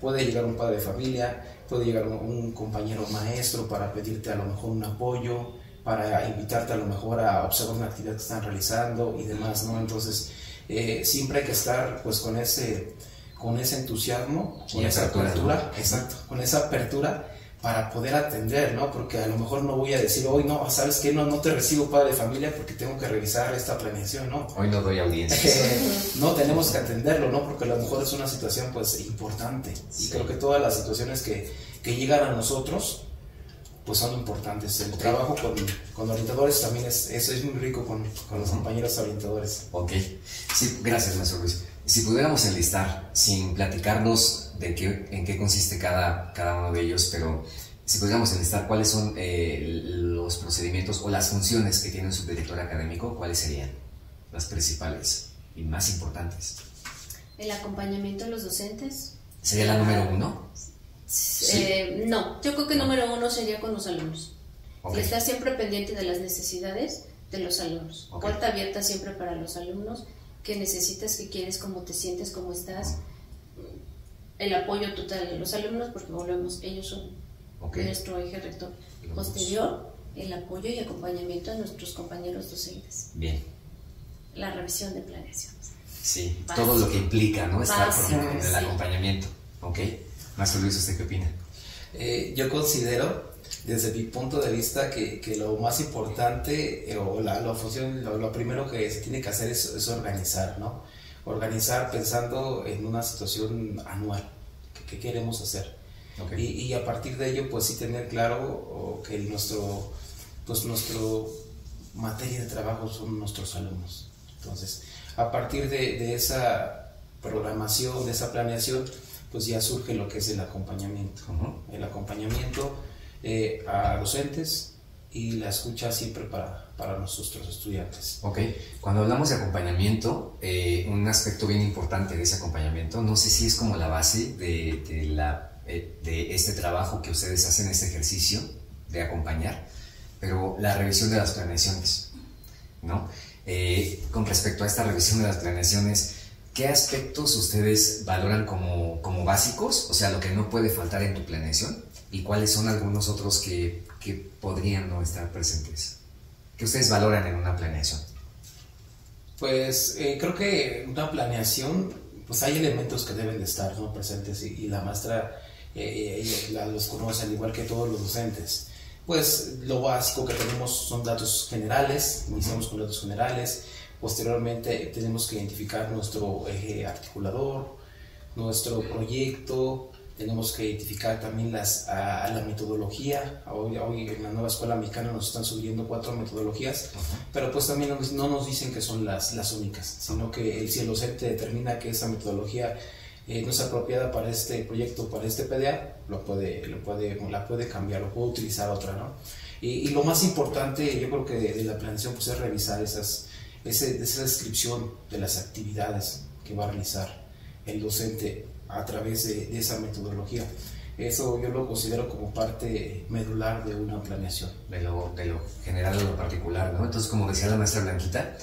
puede llegar un padre de familia, puede llegar un, compañero maestro para pedirte a lo mejor un apoyo, para invitarte a lo mejor a observar una actividad que están realizando y demás, ¿no? Entonces, eh, siempre hay que estar pues con ese, con ese entusiasmo, con esa apertura, exacto, con esa apertura para poder atender, ¿no? Porque a lo mejor no voy a decir, hoy no, ¿sabes qué? No, no te recibo padre de familia porque tengo que revisar esta planeación, ¿no? Hoy no doy audiencia. <laughs> no, tenemos que atenderlo, ¿no? Porque a lo mejor es una situación, pues, importante. Y creo que todas las situaciones que, que, llegan a nosotros, pues, son importantes. El trabajo con, con, orientadores también es, eso es muy rico con, con los compañeros orientadores. Ok. Sí, gracias, maestro Luis. Si pudiéramos enlistar, sin platicarnos de qué, en qué consiste cada, cada uno de ellos, pero si pudiéramos enlistar cuáles son eh, los procedimientos o las funciones que tiene un subdirector académico, ¿cuáles serían las principales y más importantes? El acompañamiento a los docentes. ¿Sería la número uno? Eh, no, yo creo que número uno sería con los alumnos. estar siempre pendiente de las necesidades de los alumnos. Puerta abierta siempre para los alumnos que necesitas, que quieres, cómo te sientes, cómo estás. El apoyo total de los alumnos, porque volvemos, ellos son nuestro eje rector. Posterior, el apoyo y acompañamiento a nuestros compañeros docentes. Bien. La revisión de planeaciones. Sí, todo lo que implica, ¿no? Estar en el acompañamiento. Ok. Maestro Luis, ¿usted qué opina? Eh, yo considero desde mi punto de vista que, que lo más importante eh, o la, función, lo, primero que se tiene que hacer es, organizar, ¿no? Organizar pensando en una situación anual, que, queremos hacer. Y, y, a partir de ello, pues sí tener claro que nuestro, pues nuestro materia de trabajo son nuestros alumnos. Entonces, a partir de, de esa programación, de esa planeación, pues ya surge lo que es el acompañamiento. El acompañamiento eh, a docentes y la escucha siempre para, para nosotros estudiantes. Ok, cuando hablamos de acompañamiento, eh, un aspecto bien importante de ese acompañamiento, no sé si es como la base de, de, la, eh, de este trabajo que ustedes hacen, este ejercicio de acompañar, pero la revisión de las planeaciones, ¿no? con respecto a esta revisión de las planeaciones, ¿qué aspectos ustedes valoran como, como básicos? O sea, lo que no puede faltar en tu planeación y cuáles son algunos otros que, que podrían no estar presentes, que ustedes valoran en una planeación. Pues eh, creo que una planeación, pues hay elementos que deben de estar ¿no? presentes y, la maestra eh, los conoce al igual que todos los docentes. pues lo básico que tenemos son datos generales, iniciamos con datos generales, posteriormente tenemos que identificar nuestro eje articulador, nuestro proyecto, tenemos que identificar también las, a, la metodología. Hoy, hoy, en la nueva escuela mexicana nos están subiendo cuatro metodologías, pero pues también no, nos dicen que son las, las únicas, sino que el, si el docente determina que esa metodología eh, no es apropiada para este proyecto, para este PDA, lo puede, lo puede, la puede cambiar, lo puede utilizar otra, ¿no? Y, lo más importante, yo creo que de, la planeación pues, es revisar esas, esa descripción de las actividades que va a realizar el docente a través de, esa metodología. Eso yo lo considero como parte medular de una planeación. De lo, de lo general a lo particular, ¿no? Entonces, como decía la maestra Blanquita,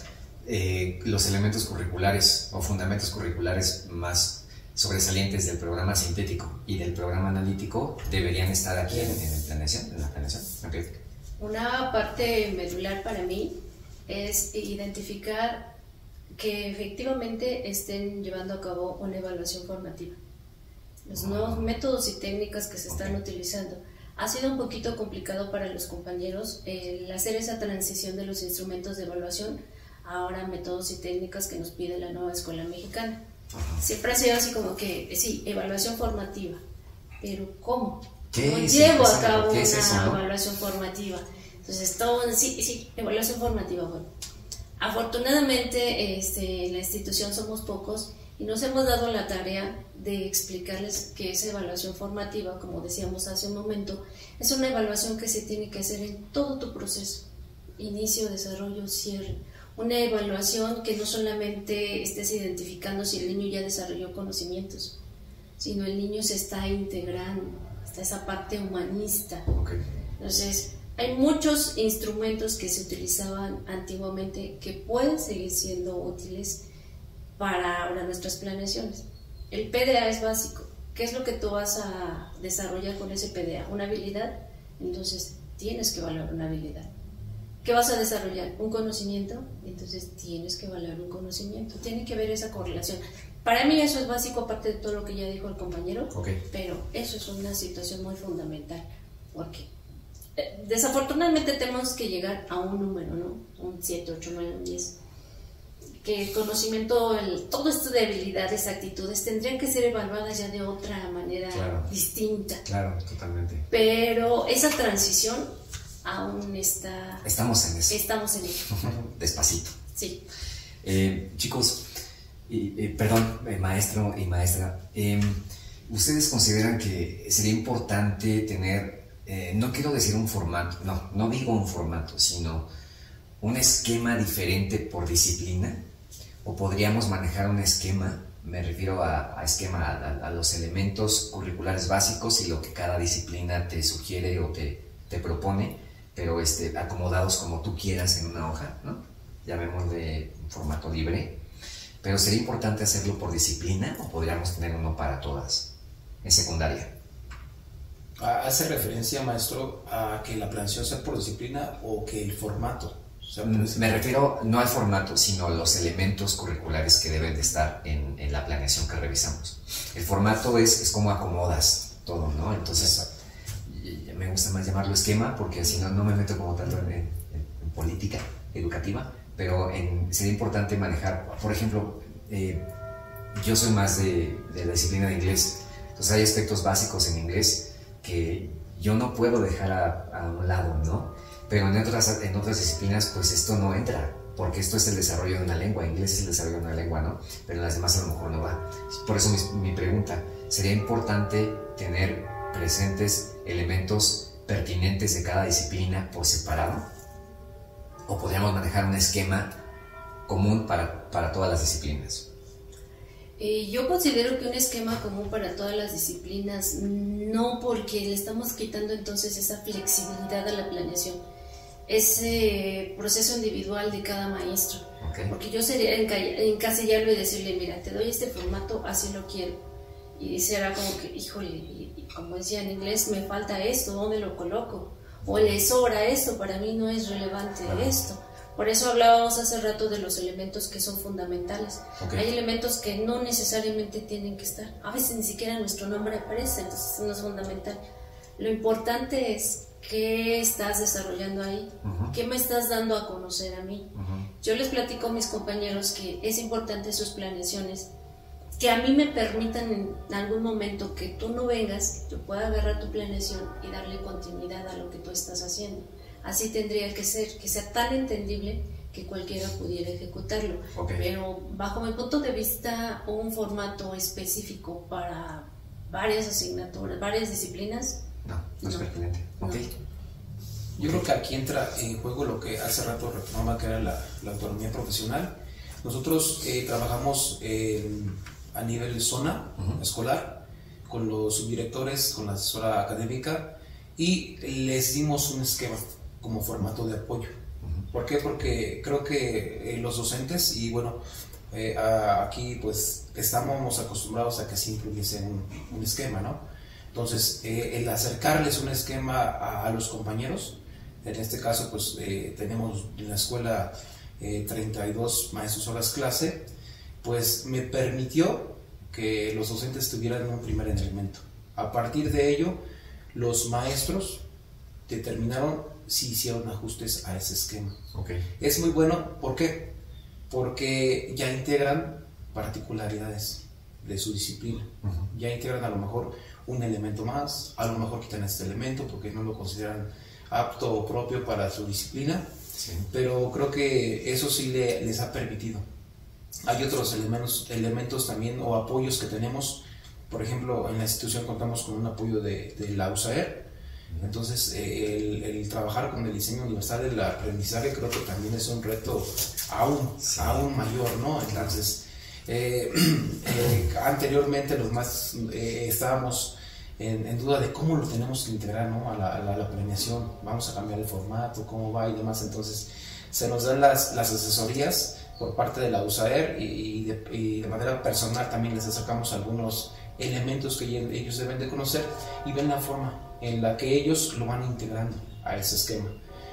eh, los elementos curriculares o fundamentos curriculares más sobresalientes del programa sintético y del programa analítico deberían estar aquí en, en, planeación, en la planeación. Una parte medular para mí es identificar que efectivamente estén llevando a cabo una evaluación formativa. Los nuevos métodos y técnicas que se están utilizando. Ha sido un poquito complicado para los compañeros el hacer esa transición de los instrumentos de evaluación a ahora métodos y técnicas que nos pide la nueva escuela mexicana. Siempre ha sido así como que, sí, evaluación formativa, pero ¿cómo? ¿Cómo llevo a cabo una evaluación formativa? Entonces, todo, sí, sí, evaluación formativa, bueno Afortunadamente, este, en la institución somos pocos y nos hemos dado la tarea de explicarles que esa evaluación formativa, como decíamos hace un momento, es una evaluación que se tiene que hacer en todo tu proceso, inicio, desarrollo, cierre. Una evaluación que no solamente estés identificando si el niño ya desarrolló conocimientos, sino el niño se está integrando, está esa parte humanista. Entonces, hay muchos instrumentos que se utilizaban antiguamente que pueden seguir siendo útiles para ahora nuestras planeaciones. El PDA es básico. ¿Qué es lo que tú vas a desarrollar con ese PDA? Una habilidad. Entonces tienes que evaluar una habilidad. ¿Qué vas a desarrollar? Un conocimiento. Entonces tienes que evaluar un conocimiento. Tiene que haber esa correlación. Para mí eso es básico, aparte de todo lo que ya dijo el compañero. Pero eso es una situación muy fundamental. Porque desafortunadamente tenemos que llegar a un número, ¿no? Un 7, 8, 9, 10. Que el conocimiento, el, todo esto de habilidades, actitudes, tendrían que ser evaluadas ya de otra manera distinta. Claro, totalmente. Pero esa transición aún está... Estamos en eso. Estamos en ello. <laughs> Despacito. Sí. Eh, chicos, perdón, eh, maestro y maestra, em, ¿ustedes consideran que sería importante tener eh, no quiero decir un formato, no, no digo un formato, sino un esquema diferente por disciplina, o podríamos manejar un esquema, me refiero a, esquema, a, los elementos curriculares básicos y lo que cada disciplina te sugiere o te, te propone, pero este, acomodados como tú quieras en una hoja, ¿no? de un formato libre, pero sería importante hacerlo por disciplina o podríamos tener uno para todas, en secundaria. ¿Hace referencia, maestro, a que la planeación sea por disciplina o que el formato? Mm, me refiero no al formato, sino a los elementos curriculares que deben de estar en, en la planeación que revisamos. El formato es, es como acomodas todo, ¿no? Entonces, me gusta más llamarlo esquema porque si no, no me meto como tanto en, política educativa, pero sería importante manejar, por ejemplo, eh, yo soy más de, de la disciplina de inglés, entonces hay aspectos básicos en inglés que yo no puedo dejar a, un lado, ¿no? Pero en otras, en otras disciplinas, pues esto no entra, porque esto es el desarrollo de una lengua, inglés es el desarrollo de una lengua, ¿no? Pero en las demás a lo mejor no va. Por eso mi, mi pregunta, ¿sería importante tener presentes elementos pertinentes de cada disciplina por separado? ¿O podríamos manejar un esquema común para, para todas las disciplinas? Eh, yo considero que un esquema común para todas las disciplinas, no porque le estamos quitando entonces esa flexibilidad a la planeación, ese proceso individual de cada maestro. Porque yo sería encasillarlo y decirle, mira, te doy este formato, así lo quiero. Y será como que, híjole, como decía en inglés, me falta esto, ¿dónde lo coloco? O le sobra esto, para mí no es relevante esto. Por eso hablábamos hace rato de los elementos que son fundamentales. Hay elementos que no necesariamente tienen que estar. A veces ni siquiera nuestro nombre aparece, entonces no es fundamental. Lo importante es qué estás desarrollando ahí, qué me estás dando a conocer a mí. Yo les platico a mis compañeros que es importante sus planeaciones, que a mí me permitan en algún momento que tú no vengas, yo pueda agarrar tu planeación y darle continuidad a lo que tú estás haciendo. Así tendría que ser, que sea tan entendible que cualquiera pudiera ejecutarlo. Pero bajo mi punto de vista, un formato específico para varias asignaturas, varias disciplinas, no, no es pertinente. Yo creo que aquí entra en juego lo que hace rato retomaba, que era la, autonomía profesional. Nosotros eh, trabajamos a nivel zona escolar con los subdirectores, con la asesora académica y les dimos un esquema como formato de apoyo. ¿Por qué? Porque creo que eh, los docentes, y bueno, eh, aquí pues estamos acostumbrados a que siempre hubiese un, un esquema, ¿no? Entonces, eh, el acercarles un esquema a, los compañeros, en este caso pues tenemos en la escuela 32 maestros horas clase, pues me permitió que los docentes tuvieran un primer elemento. A partir de ello, los maestros determinaron si hicieron ajustes a ese esquema. Es muy bueno, ¿por qué? Porque ya integran particularidades de su disciplina. Ya integran a lo mejor un elemento más, a lo mejor quitan este elemento porque no lo consideran apto o propio para su disciplina, pero creo que eso sí les ha permitido. Hay otros elementos, elementos también o apoyos que tenemos, por ejemplo, en la institución contamos con un apoyo de, de la USAER, entonces, eh, el, trabajar con el diseño universal del aprendizaje creo que también es un reto aún, aún mayor, ¿no? Entonces, eh, <clears throat> eh, anteriormente los más estábamos en, duda de cómo lo tenemos que integrar ¿no? a, la, a, la, premiación, vamos a cambiar el formato, cómo va y demás. Entonces, se nos dan las, las asesorías por parte de la USAER y, de, y de manera personal también les acercamos algunos elementos que ellos deben de conocer y ven la forma en la que ellos lo van integrando a ese esquema.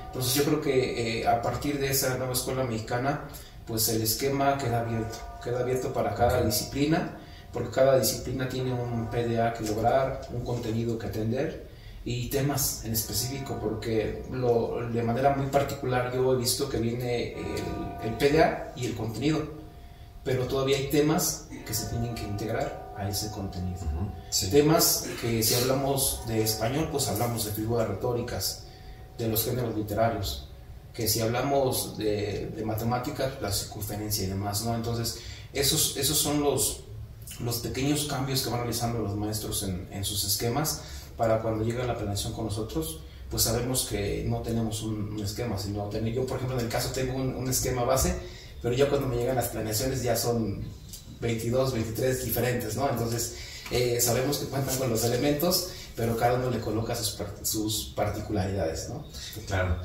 Entonces yo creo que eh, a partir de esa nueva escuela mexicana, pues el esquema queda abierto, queda abierto para cada disciplina, porque cada disciplina tiene un PDA que lograr, un contenido que atender y temas en específico, porque lo, de manera muy particular yo he visto que viene el, el PDA y el contenido, pero todavía hay temas que se tienen que integrar a ese contenido. Temas que si hablamos de español, pues hablamos de figuras retóricas, de los géneros literarios, que si hablamos de, de matemáticas, la circunferencia y demás, ¿no? Entonces, esos, esos son los, los pequeños cambios que van realizando los maestros en, en sus esquemas para cuando llega la planeación con nosotros, pues sabemos que no tenemos un, esquema, sino tener, yo por ejemplo en el caso tengo un, un esquema base, pero ya cuando me llegan las planeaciones ya son 22, 23 diferentes, ¿no? Entonces, eh, sabemos que cuentan con los elementos, pero cada uno le coloca sus, sus particularidades, ¿no? Claro.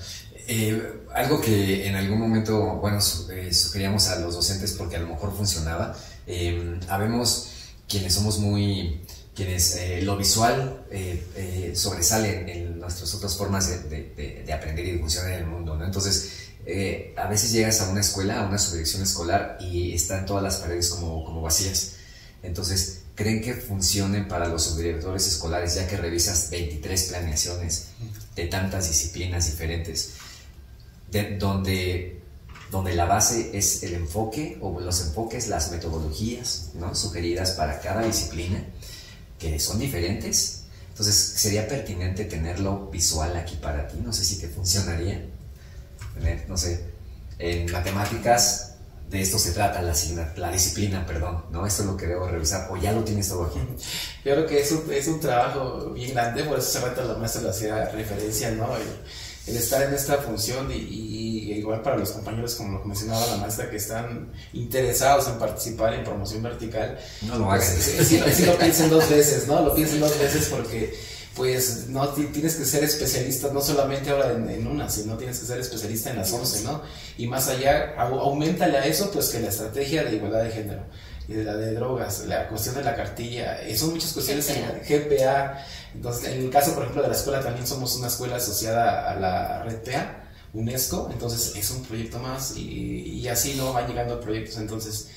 Eh, algo que en algún momento, bueno, eh, sugeríamos a los docentes porque a lo mejor funcionaba, habemos quienes somos muy, quienes lo visual sobresale en nuestras otras formas de, de, aprender y de funcionar en el mundo, ¿no? Entonces, eh, a veces llegas a una escuela, a una subdirección escolar y están todas las paredes como, vacías. Entonces, ¿creen que funcionen para los subdirectores escolares ya que revisas 23 planeaciones de tantas disciplinas diferentes, donde, donde la base es el enfoque o los enfoques, las metodologías ¿no? sugeridas para cada disciplina, que son diferentes? Entonces, sería pertinente tenerlo visual aquí para ti. No sé si te funcionaría no sé, en matemáticas de esto se trata, la, la disciplina, perdón, ¿no? Esto es lo que debo revisar, o ya lo tienes todo aquí. <laughs> Yo creo que es un, es un trabajo bien grande, por eso hace rato la maestra le hacía referencia, ¿no? El, estar en esta función y, igual para los compañeros, como lo mencionaba la maestra, que están interesados en participar en promoción vertical. No lo hagan. Pues, sí, lo piensen dos veces, ¿no? Lo piensen dos veces porque pues no tienes que ser especialista no solamente ahora en, una, sino tienes que ser especialista en las 11, ¿no? Y más allá, aumentale a eso, pues que la estrategia de igualdad de género y de la de drogas, la cuestión de la cartilla, eh, son muchas cuestiones en GPA. Entonces, en el caso, por ejemplo, de la escuela, también somos una escuela asociada a la red PA, UNESCO, entonces es un proyecto más y, así no van llegando proyectos. Entonces,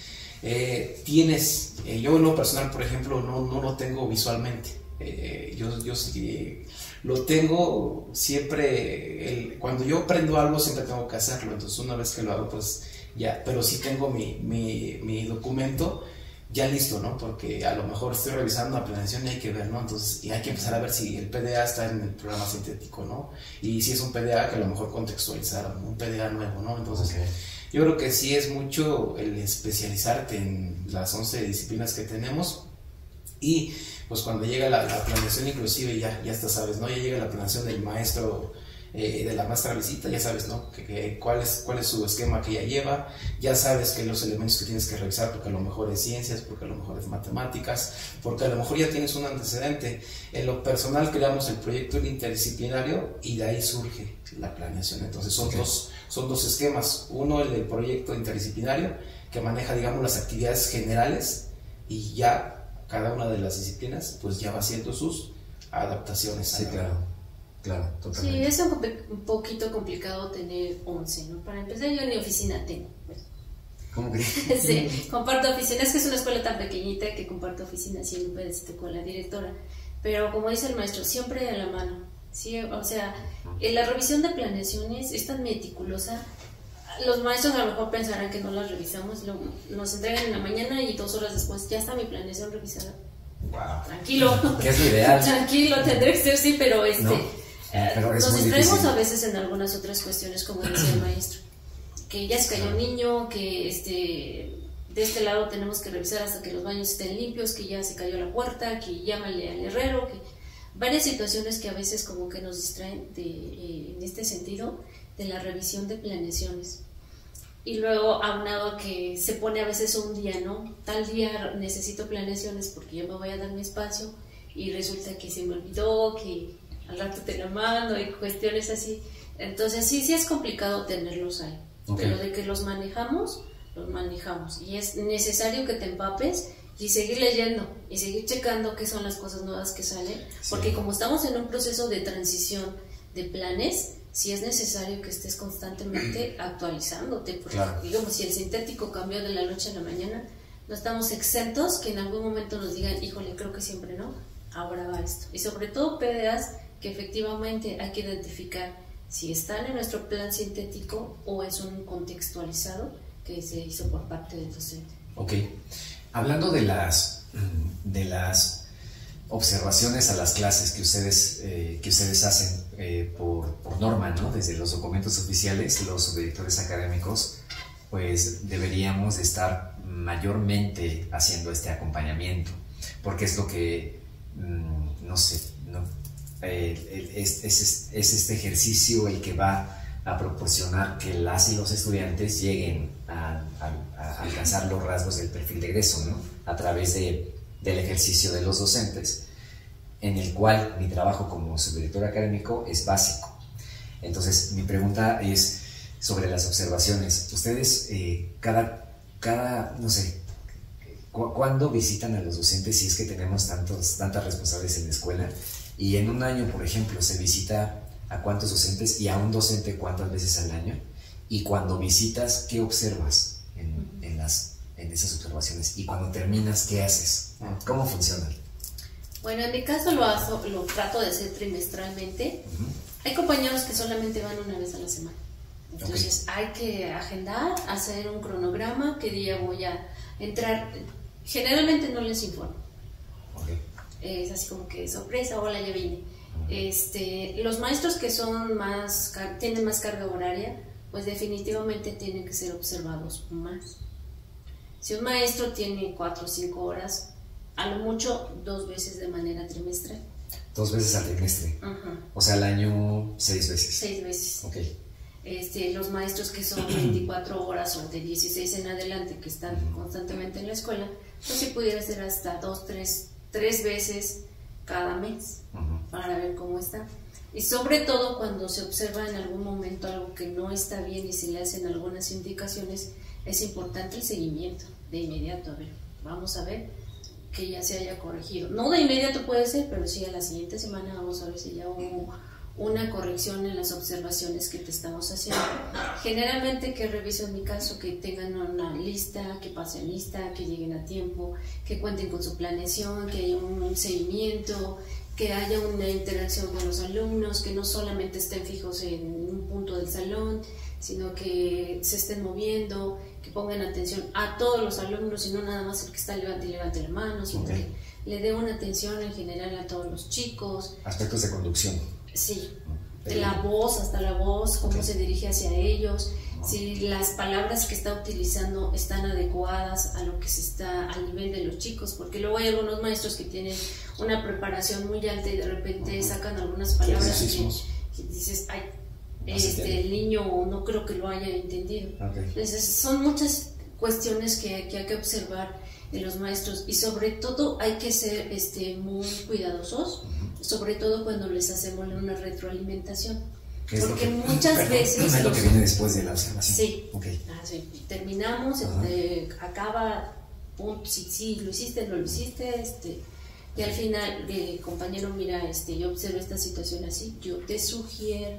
eh, tienes, eh, yo en lo personal, por ejemplo, no, no lo tengo visualmente Eh, yo, yo sí lo tengo siempre, cuando yo aprendo algo siempre tengo que hacerlo, entonces una vez que lo hago pues ya, pero sí tengo mi, mi, mi documento ya listo, ¿no? Porque a lo mejor estoy revisando la planeación y hay que ver, ¿no? Entonces, y hay que empezar a ver si el PDA está en el programa sintético, ¿no? Y si es un PDA que a lo mejor contextualizar, un PDA nuevo, ¿no? Entonces, yo creo que sí es mucho el especializarte en las 11 disciplinas que tenemos y pues cuando llega la, la planeación inclusive ya, ya hasta sabes, ¿no? Ya llega la planeación del maestro eh, de la maestra visita, ya sabes, ¿no? Que, cuál, es, cuál es su esquema que ella lleva, ya sabes que los elementos que tienes que revisar, porque a lo mejor es ciencias, porque a lo mejor es matemáticas, porque a lo mejor ya tienes un antecedente. En lo personal creamos el proyecto interdisciplinario y de ahí surge la planeación. Entonces son, dos, son dos esquemas. Uno, el del proyecto interdisciplinario, que maneja, digamos, las actividades generales y ya cada una de las disciplinas pues ya va haciendo sus adaptaciones. Sí, claro. Claro, totalmente. Sí, es un, poquito complicado tener 11, ¿no? Para empezar, yo ni oficina tengo. Pues. ¿Cómo crees? <laughs> <laughs> sí, comparto oficina. Es que es una escuela tan pequeñita que comparto oficina siempre con la directora. Pero como dice el maestro, siempre a la mano. Sí, o sea, en la revisión de planeaciones es tan meticulosa. Los maestros a lo mejor pensarán que no las revisamos, nos entregan en la mañana y dos horas después ya está mi planeación revisada. Wow. Tranquilo. <laughs> Que es lo ideal. Tranquilo, tendré que ser, sí, pero este. Eh, nos distraemos a veces en algunas otras cuestiones, como decía el maestro, que ya se cayó un niño, que este, de este lado tenemos que revisar hasta que los baños estén limpios, que ya se cayó la puerta, que llámale al herrero, que varias situaciones que a veces como que nos distraen de, eh, en este sentido de la revisión de planeaciones. Y luego aunado a que se pone a veces un día, ¿no? Tal día necesito planeaciones porque yo me voy a dar mi espacio y resulta que se me olvidó, que al rato te la mando y cuestiones así. Entonces sí, sí es complicado tenerlos ahí, pero de que los manejamos, los manejamos. Y es necesario que te empapes y seguir leyendo y seguir checando qué son las cosas nuevas que salen, porque como estamos en un proceso de transición de planes, sí es necesario que estés constantemente <clears throat> actualizándote, porque digamos, si el sintético cambió de la noche a la mañana, no estamos exentos que en algún momento nos digan, híjole, creo que siempre no, ahora va esto. Y sobre todo PDAs que efectivamente hay que identificar si están en nuestro plan sintético o es un contextualizado que se hizo por parte del docente. Ok. Hablando de las, de las observaciones a las clases que ustedes, eh, que ustedes hacen eh, por, norma, ¿no? desde los documentos oficiales, los directores académicos, pues deberíamos estar mayormente haciendo este acompañamiento, porque es lo que, mm, no sé, eh, es, es, este ejercicio el que va a proporcionar que las y los estudiantes lleguen a, alcanzar los rasgos del perfil de egreso, ¿no? A través de, del ejercicio de los docentes, en el cual mi trabajo como subdirector académico es básico. Entonces, mi pregunta es sobre las observaciones. Ustedes, eh, cada, cada, no sé, ¿cuándo visitan a los docentes si es que tenemos tantos, tantas responsables en la escuela? Y en un año, por ejemplo, se visita a cuántos docentes y a un docente cuántas veces al año. Y cuando visitas, ¿qué observas en, las, en esas observaciones? Y cuando terminas, ¿qué haces? ¿Cómo funciona? Bueno, en mi caso lo, lo trato de hacer trimestralmente. Hay compañeros que solamente van una vez a la semana. Entonces hay que agendar, hacer un cronograma, qué día voy a entrar. Generalmente no les informo es así como que sorpresa, hola, ya vine. Este, los maestros que son más, tienen más carga horaria, pues definitivamente tienen que ser observados más. Si un maestro tiene cuatro o cinco horas, a lo mucho dos veces de manera trimestral. Dos veces al trimestre. O sea, al año seis veces. Seis veces. Ok. Este, los maestros que son <clears throat> 24 horas o de 16 en adelante, que están constantemente en la escuela, pues si pudiera ser hasta dos, tres tres veces cada mes para ver cómo está. Y sobre todo cuando se observa en algún momento algo que no está bien y se le hacen algunas indicaciones, es importante el seguimiento de inmediato. A ver, vamos a ver que ya se haya corregido. No de inmediato puede ser, pero sí a la siguiente semana vamos a ver si ya hubo una corrección en las observaciones que te estamos haciendo. Generalmente que reviso en mi caso que tengan una lista, que pasen lista, que lleguen a tiempo, que cuenten con su planeación, que haya un seguimiento, que haya una interacción con los alumnos, que no solamente estén fijos en un punto del salón, sino que se estén moviendo, que pongan atención a todos los alumnos y no nada más el que está levante y levante la mano, sino que le dé una atención en general a todos los chicos. Aspectos de conducción. Sí, de la voz hasta la voz, cómo se dirige hacia ellos, si las palabras que está utilizando están adecuadas a lo que se está al nivel de los chicos, porque luego hay algunos maestros que tienen una preparación muy alta y de repente sacan algunas palabras y dices, ay, este, el niño no creo que lo haya entendido. Entonces son muchas cuestiones que, que hay que observar de los maestros y sobre todo hay que ser este, muy cuidadosos, sobre todo cuando les hacemos una retroalimentación. Porque muchas veces... Es lo que viene después de la observación. Sí. Ah, Terminamos, este, acaba, punto, sí, sí, lo hiciste, no lo hiciste, este, y al final, eh, compañero, mira, este, yo observo esta situación así, yo te sugiero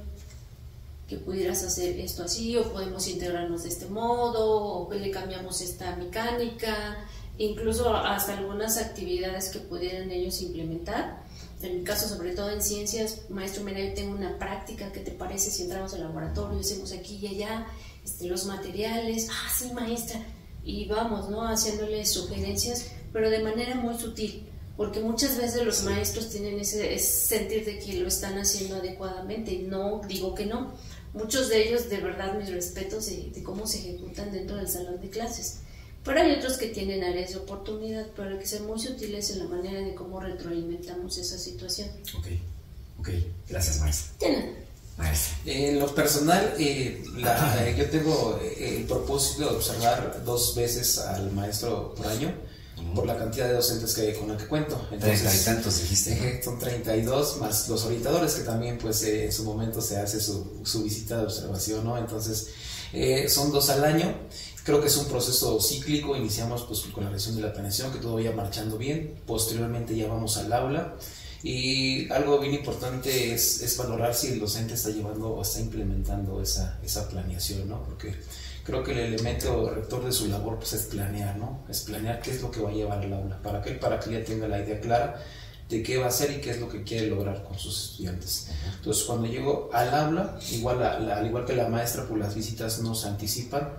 que pudieras hacer esto así, o podemos integrarnos de este modo, o le cambiamos esta mecánica, incluso hasta algunas actividades que pudieran ellos implementar. En mi caso, sobre todo en ciencias, maestro, mira, yo tengo una práctica, ¿qué te parece si entramos al laboratorio, hacemos aquí y allá, este, los materiales? Ah, sí, maestra. Y vamos, ¿no? Haciéndole sugerencias, pero de manera muy sutil, porque muchas veces los maestros tienen ese, sentir de que lo están haciendo adecuadamente, no digo que no. Muchos de ellos, de verdad, mis respetos de cómo se ejecutan dentro del salón de clases pero hay otros que tienen áreas de oportunidad, pero hay que ser muy sutiles en la manera de cómo retroalimentamos esa situación. Ok, ok. Gracias, maestra. En lo personal, eh, eh, yo tengo eh, el propósito de observar dos veces al maestro por año por la cantidad de docentes que con la que cuento. Entonces, Treinta y tantos dijiste. Son 32 más los orientadores que también pues en su momento se hace su, su visita de observación, ¿no? Entonces son dos al año Creo que es un proceso cíclico, iniciamos pues con la revisión de la planeación, que todo vaya marchando bien, posteriormente ya vamos al aula y algo bien importante es, es valorar si el docente está llevando o está implementando esa, esa planeación, ¿no? Porque creo que el elemento rector de su labor pues, es planear, ¿no? Es planear qué es lo que va a llevar al aula, para que, para que ella tenga la idea clara de qué va a hacer y qué es lo que quiere lograr con sus estudiantes. Entonces, cuando llego al aula, igual al igual que la maestra, por pues, las visitas no se anticipan,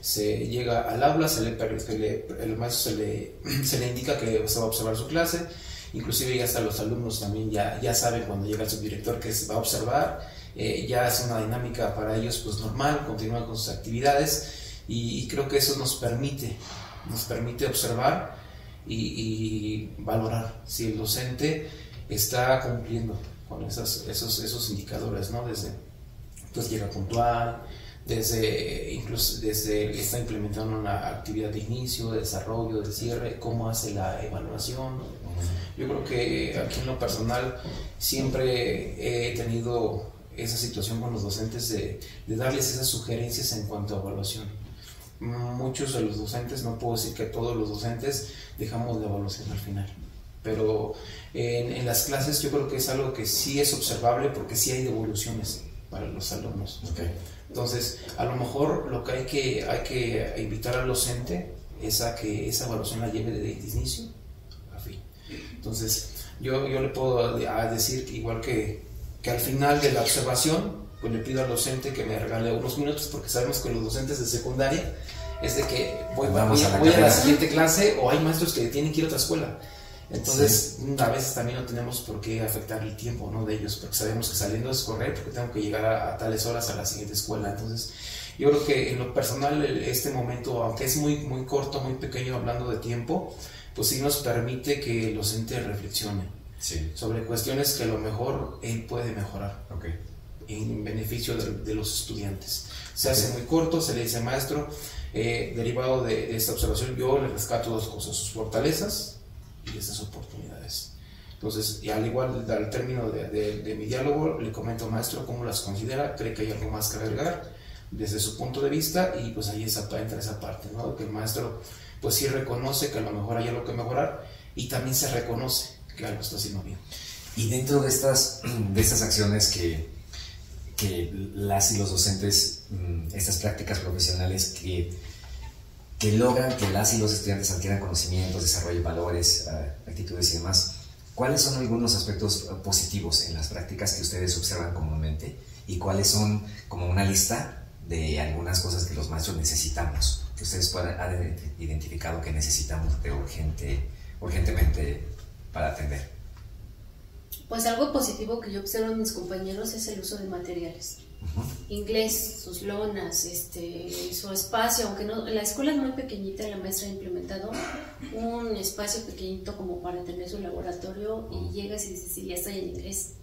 se llega al aula, se le, el maestro se le, <clears throat> se le indica que se va a observar su clase, inclusive ya hasta los alumnos también ya, ya saben cuando llega el subdirector que se va a observar, eh, ya es una dinámica para ellos pues normal, continúan con sus actividades y, creo que eso nos permite, nos permite observar y, valorar si el docente está cumpliendo con esos, esos indicadores, ¿no? Desde, pues llega puntual, desde incluso desde está implementando una actividad de inicio, de desarrollo, de cierre, cómo hace la evaluación. Yo creo que aquí en lo personal siempre he tenido esa situación con los docentes de, darles esas sugerencias en cuanto a evaluación. Muchos de los docentes, no puedo decir que todos los docentes, dejamos la evaluación al final. Pero en, en las clases yo creo que es algo que sí es observable porque sí hay devoluciones para los alumnos. Entonces, a lo mejor lo que hay que, hay que invitar al docente es a que esa evaluación la lleve de inicio a fin. Entonces, yo, yo le puedo decir igual que, que al final de la observación, pues le pido al docente que me regale unos minutos, porque sabemos que los docentes de secundaria es de que voy, Vamos a, voy a la siguiente clase o hay maestros que tienen que ir a otra escuela. Entonces, a veces también no tenemos por qué afectar el tiempo ¿no? de ellos, porque sabemos que saliendo es correr, porque tengo que llegar a, tales horas a la siguiente escuela. Entonces, yo creo que en lo personal, este momento, aunque es muy, muy corto, muy pequeño hablando de tiempo, pues sí nos permite que el docente reflexione sobre cuestiones que a lo mejor él puede mejorar en beneficio de, los estudiantes. Se hace muy corto, se le dice maestro, eh, derivado de, de esta observación, yo le rescato dos cosas, sus fortalezas y esas oportunidades. Entonces, y al igual, al término de, de, mi diálogo, le comento maestro cómo las considera, cree que hay algo más que agregar desde su punto de vista y pues ahí esa, entra esa parte, ¿no? Que el maestro pues sí reconoce que a lo mejor hay algo que mejorar y también se reconoce que algo está haciendo bien. Y dentro de estas, <clears throat> de estas acciones que, que las y los docentes, mm, estas prácticas profesionales que, que logran que las y los estudiantes adquieran conocimientos, desarrollen valores, eh, actitudes y demás, ¿cuáles son algunos aspectos eh, positivos en las prácticas que ustedes observan comúnmente? ¿Y cuáles son como una lista de algunas cosas que los maestros necesitamos, que ustedes puedan haber identificado que necesitamos de urgente, urgentemente para atender? Pues algo positivo que yo observo en mis compañeros es el uso de materiales. Inglés, sus lonas, este, su espacio, aunque no, la escuela es muy pequeñita, la maestra ha implementado un espacio pequeñito como para tener su laboratorio y llegas y dices, sí, ya estoy en inglés.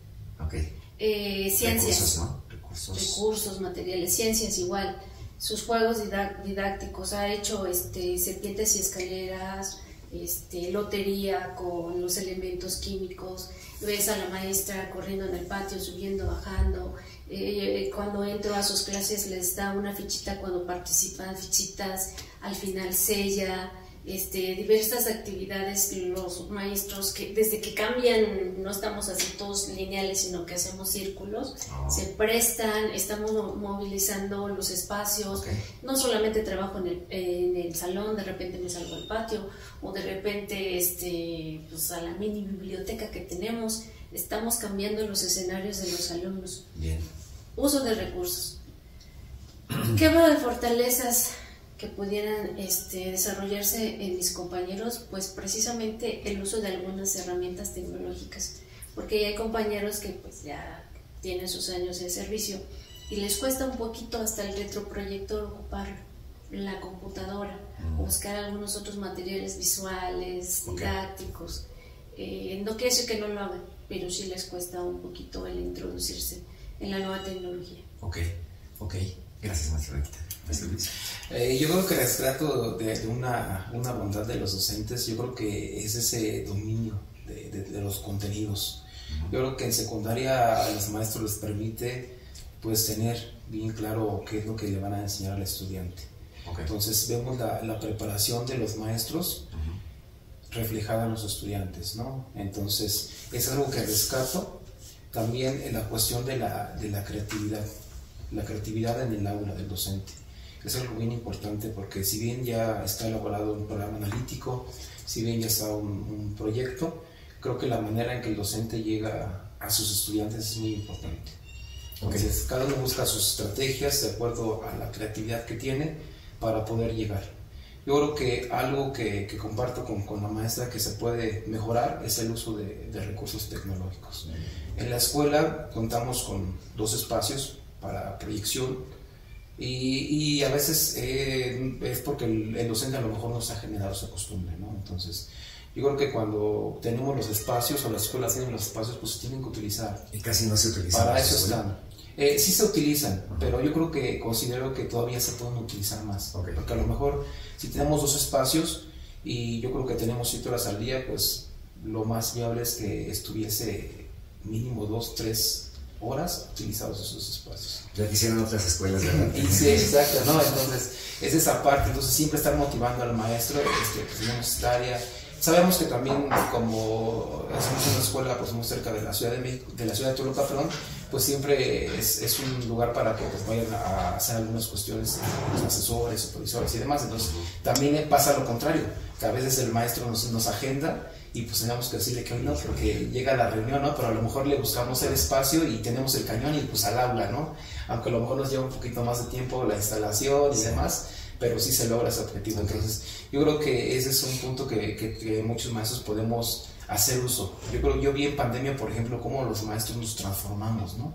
Okay. Eh, ciencias. Recursos, ¿no? Recursos. recursos, materiales, ciencias igual, sus juegos didácticos, ha hecho este, serpientes y escaleras, este, lotería con los elementos químicos, ves a la maestra corriendo en el patio, subiendo, bajando, eh, cuando entro a sus clases les da una fichita cuando participan, fichitas, al final sella, este, diversas actividades los maestros que desde que cambian no estamos así todos lineales sino que hacemos círculos Ah. se prestan estamos mo- movilizando los espacios no solamente trabajo en el, en el salón de repente me salgo al patio o de repente este pues a la mini biblioteca que tenemos estamos cambiando los escenarios de los alumnos Bien. uso de recursos. <clears throat> ¿Qué de fortalezas que pudieran este, desarrollarse en mis compañeros? Pues precisamente el uso de algunas herramientas tecnológicas, porque hay compañeros que pues ya tienen sus años de servicio y les cuesta un poquito hasta el retroproyector ocupar la computadora, Mm. buscar algunos otros materiales visuales, didácticos. Eh, no quiere decir que no lo hagan, pero sí les cuesta un poquito el introducirse en la nueva tecnología. Ok, ok. Gracias, Luis. Eh, yo creo que les trato de, de una, una bondad de los docentes, yo creo que es ese dominio de, de- de los contenidos. Yo creo que en secundaria a los maestros les permite pues tener bien claro qué es lo que le van a enseñar al estudiante. Ok. Entonces vemos la, la preparación de los maestros Ujú. reflejada en los estudiantes, ¿no? Entonces, es algo que rescato. También en la cuestión de la, de la creatividad, la creatividad en el aula del docente. Es algo bien importante porque si bien ya está elaborado un programa analítico, si bien ya está un, un proyecto, creo que la manera en que el docente llega a sus estudiantes es muy importante. Entonces, cada uno busca sus estrategias de acuerdo a la creatividad que tiene para poder llegar. Yo creo que algo que, que comparto con, con la maestra que se puede mejorar es el uso de, de recursos tecnológicos. En la escuela contamos con dos espacios para proyección y, y a veces eh, es porque el, el docente a lo mejor nos ha generado esa costumbre, ¿no? Entonces, yo creo que cuando tenemos los espacios o las escuelas tienen los espacios, pues se tienen que utilizar. Y casi no se utiliza. Para eso están. Eh, sí se utilizan, pero yo creo que considero que todavía se pueden utilizar más. Ok. Porque a lo mejor si tenemos dos espacios y yo creo que tenemos siete horas al día, pues lo más viable es que estuviese mínimo dos, tres horas utilizados esos espacios. Ya quisieron otras escuelas, ¿verdad? Sí, exacto, ¿no? Entonces, es esa parte, entonces siempre estar motivando al maestro, este, pues tenemos esta área. Sabemos que también como hacemos una escuela pues muy cerca de la ciudad de México, de la ciudad de Toluca, perdón, pues siempre es, es un lugar para que pues, vayan a hacer algunas cuestiones, los asesores, supervisores y demás. Entonces, también pasa lo contrario, que a veces el maestro nos, nos agenda y pues tenemos que decirle que hoy no, porque llega la reunión, ¿no? Pero a lo mejor le buscamos el espacio y tenemos el cañón y pues al aula, ¿no? Aunque a lo mejor nos lleva un poquito más de tiempo la instalación y demás, pero sí se logra ese objetivo. Entonces, yo creo que ese es un punto que, que, que muchos maestros podemos hacer uso. Yo creo, yo vi en pandemia, por ejemplo, cómo los maestros nos transformamos, ¿no?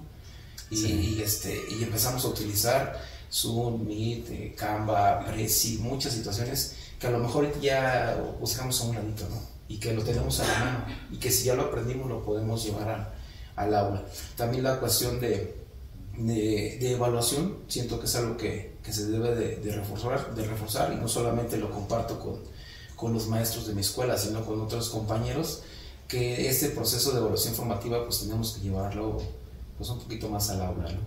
Y, Sí. y, este, y empezamos a utilizar Zoom, Meet, eh, Canva, Prezi, muchas situaciones que a lo mejor ya buscamos a un ladito, ¿no? Y que lo tenemos a la mano y que si ya lo aprendimos lo podemos llevar a- al aula. También la cuestión de, de, de evaluación, siento que es algo que, que se debe de, de reforzar, de reforzar y no solamente lo comparto con, con los maestros de mi escuela, sino con otros compañeros, que este proceso de evaluación formativa pues tenemos que llevarlo pues un poquito más al aula, ¿no?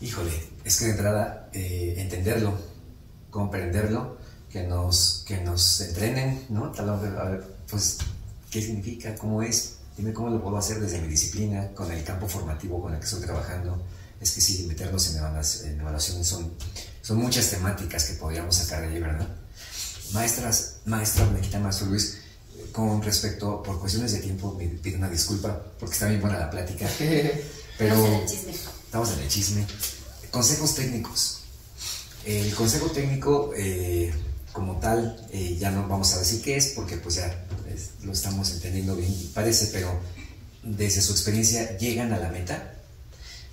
Híjole, es que de entrada eh, entenderlo, comprenderlo, que nos, que nos entrenen, ¿no? Tal vez, pues, ¿qué significa? ¿Cómo es? dime cómo lo puedo hacer desde mi disciplina, con el campo formativo con el que estoy trabajando. Es que sí, meternos en, evaluaciones son, son muchas temáticas que podríamos sacar de ahí, ¿verdad? Maestras, maestra, me quita maestro Luis, con respecto, por cuestiones de tiempo, me pido una disculpa, porque está bien buena la plática. <laughs> Pero estamos en el chisme. Estamos en el chisme. Consejos técnicos. El consejo técnico, eh, como tal, eh, ya no vamos a decir qué es, porque pues ya lo estamos entendiendo bien, parece, pero desde su experiencia, ¿llegan a la meta?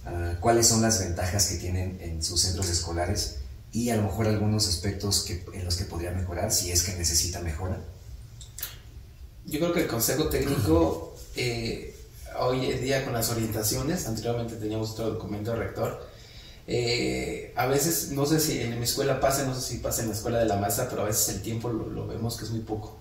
Ah, ¿Cuáles son las ventajas que tienen en sus centros escolares? Y a lo mejor algunos aspectos que, en los que podría mejorar, si es que necesita mejora. Yo creo que el consejo técnico, eh, hoy en día con las orientaciones, anteriormente teníamos otro documento rector, eh, a veces, no sé si en mi escuela pasa, no sé si pasa en la escuela de la masa, pero a veces el tiempo lo, vemos que es muy poco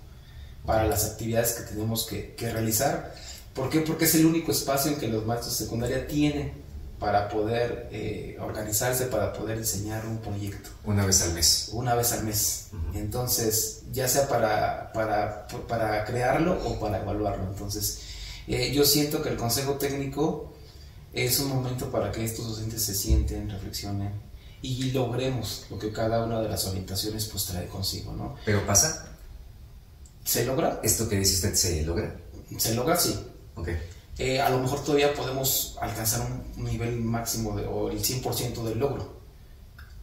para las actividades que tenemos que, realizar. ¿Por qué? Porque es el único espacio en que los maestros de secundaria tienen para poder eh, organizarse, para poder enseñar un proyecto. Una vez al mes. Una vez al mes. Entonces, ya sea para, para, para, crearlo o para evaluarlo. Entonces, eh, yo siento que el consejo técnico es un momento para que estos docentes se sienten, reflexionen y logremos lo que cada una de las orientaciones pues trae consigo, ¿no? ¿Pero pasa? ¿Se logra? ¿Esto que dice usted se logra? Se logra, sí. Ok. Eh, a lo mejor todavía podemos alcanzar un nivel máximo de, o el 100% del logro.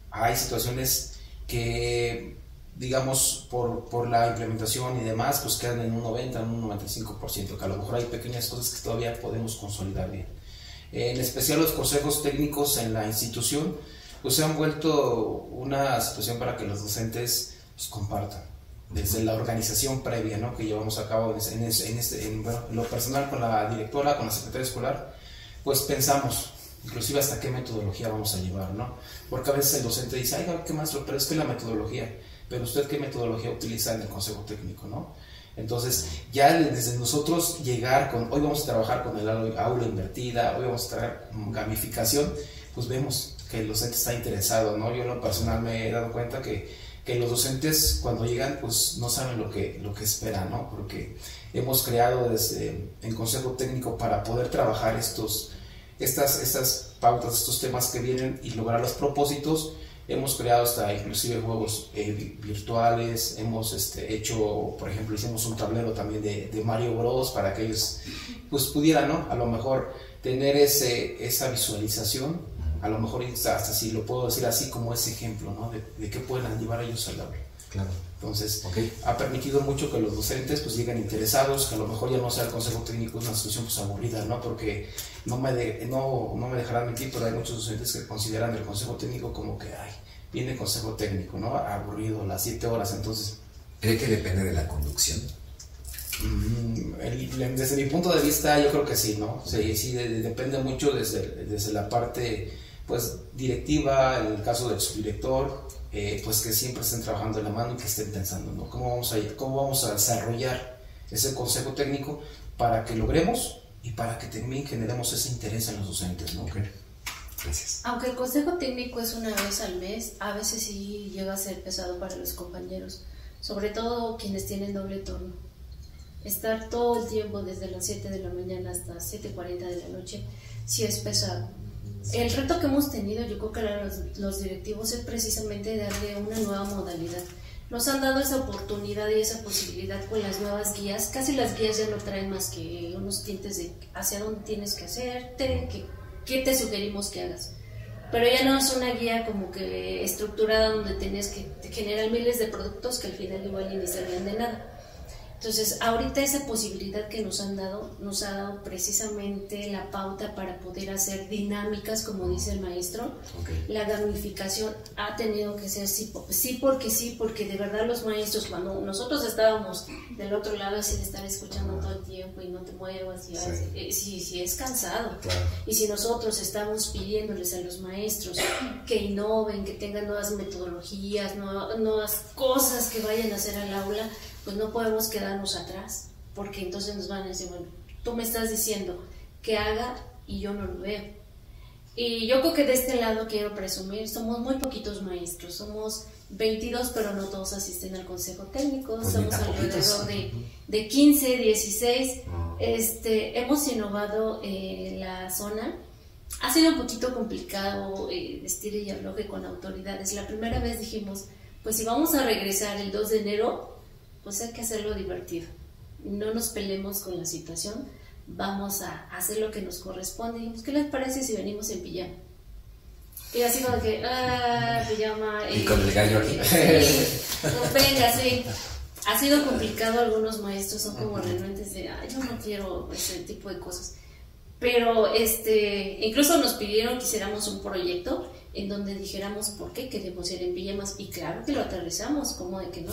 Hay situaciones que, digamos, por, por, la implementación y demás, pues quedan en un 90, en un 95%, que a lo mejor hay pequeñas cosas que todavía podemos consolidar bien en especial los consejos técnicos en la institución, pues se han vuelto una situación para que los docentes pues, compartan desde la organización previa ¿no? que llevamos a cabo en, este, en, lo personal con la directora, con la secretaria escolar, pues pensamos inclusive hasta qué metodología vamos a llevar, ¿no? Porque a veces el docente dice, ay, qué maestro, pero es que la metodología, pero usted qué metodología utiliza en el consejo técnico, ¿no? Entonces, ya desde nosotros llegar con, hoy vamos a trabajar con el aula invertida, hoy vamos a traer gamificación, pues vemos que el docente está interesado, ¿no? Yo en lo personal me he dado cuenta que, que los docentes cuando llegan, pues no saben lo que, lo que esperan, ¿no? Porque hemos creado desde en Consejo Técnico para poder trabajar estos, estas, estas pautas, estos temas que vienen y lograr los propósitos, Hemos creado hasta inclusive juegos eh, virtuales, hemos este, hecho, por ejemplo, hicimos un tablero también de, de, Mario Bros. para que ellos pues, pudieran, ¿no? A lo mejor tener ese, esa visualización, a lo mejor hasta, si lo puedo decir así como ese ejemplo, ¿no? De, de qué pueden llevar ellos al aula. Claro. Entonces, ha permitido mucho que los docentes pues lleguen interesados, que a lo mejor ya no sea el consejo técnico, una situación pues aburrida, ¿no? Porque no me, no, no me dejarán mentir, pero hay muchos docentes que consideran el consejo técnico como que, ay, viene consejo técnico, ¿no? Aburrido, las siete horas, entonces... ¿Cree que depende de la conducción? Mm, desde mi punto de vista, yo creo que sí, ¿no? Sí, sí, depende mucho desde, desde la parte, pues, directiva, en el caso del subdirector, eh, pues que siempre estén trabajando en la mano y que estén pensando, ¿no? ¿Cómo vamos a, cómo vamos a desarrollar ese consejo técnico para que logremos y para que también generemos ese interés en los docentes, ¿no? Gracias. Aunque el consejo técnico es una vez al mes, a veces sí llega a ser pesado para los compañeros, sobre todo quienes tienen doble turno. Estar todo el tiempo desde las 7 de la mañana hasta 7.40 de la noche sí es pesado el reto que hemos tenido, yo creo que los, los, directivos, es precisamente darle una nueva modalidad. Nos han dado esa oportunidad y esa posibilidad con las nuevas guías. Casi las guías ya no traen más que unos tintes de hacia dónde tienes que hacerte, qué, te sugerimos que hagas. Pero ya no es una guía como que estructurada donde tienes que generar miles de productos que al final igual ni servían de nada entonces, ahorita esa posibilidad que nos han dado, nos ha dado precisamente la pauta para poder hacer dinámicas, como dice el maestro. La gamificación ha tenido que ser sí, sí porque sí, porque de verdad los maestros, cuando nosotros estábamos del otro lado, así de estar escuchando todo el tiempo y no te muevas, y sí. sí, es cansado. Y si nosotros estamos pidiéndoles a los maestros que innoven, que tengan nuevas metodologías, nuevas cosas que vayan a hacer al aula, pues no podemos quedarnos atrás, porque entonces nos van a decir, bueno, tú me estás diciendo que haga y yo no lo veo. Y yo creo que de este lado quiero presumir, somos muy poquitos maestros, somos 22, pero no todos asisten al consejo técnico, pues somos alrededor de, de, 15, 16, este, hemos innovado eh, la zona. Ha sido un poquito complicado eh, vestir y afloje con autoridades. La primera vez dijimos, pues si vamos a regresar el 2 de enero, pues hay que hacerlo divertido. No nos peleemos con la situación, vamos a hacer lo que nos corresponde. Y ¿qué les parece si venimos en pijama? Y así como que, ah, pijama. Y con el gallo aquí. Venga, sí. Ha sido complicado, algunos maestros son como renuentes de, ay, yo no quiero ese tipo de cosas. Pero este, incluso nos pidieron que hiciéramos un proyecto en donde dijéramos por qué queremos ir en pijamas y claro que lo aterrizamos, como de que no.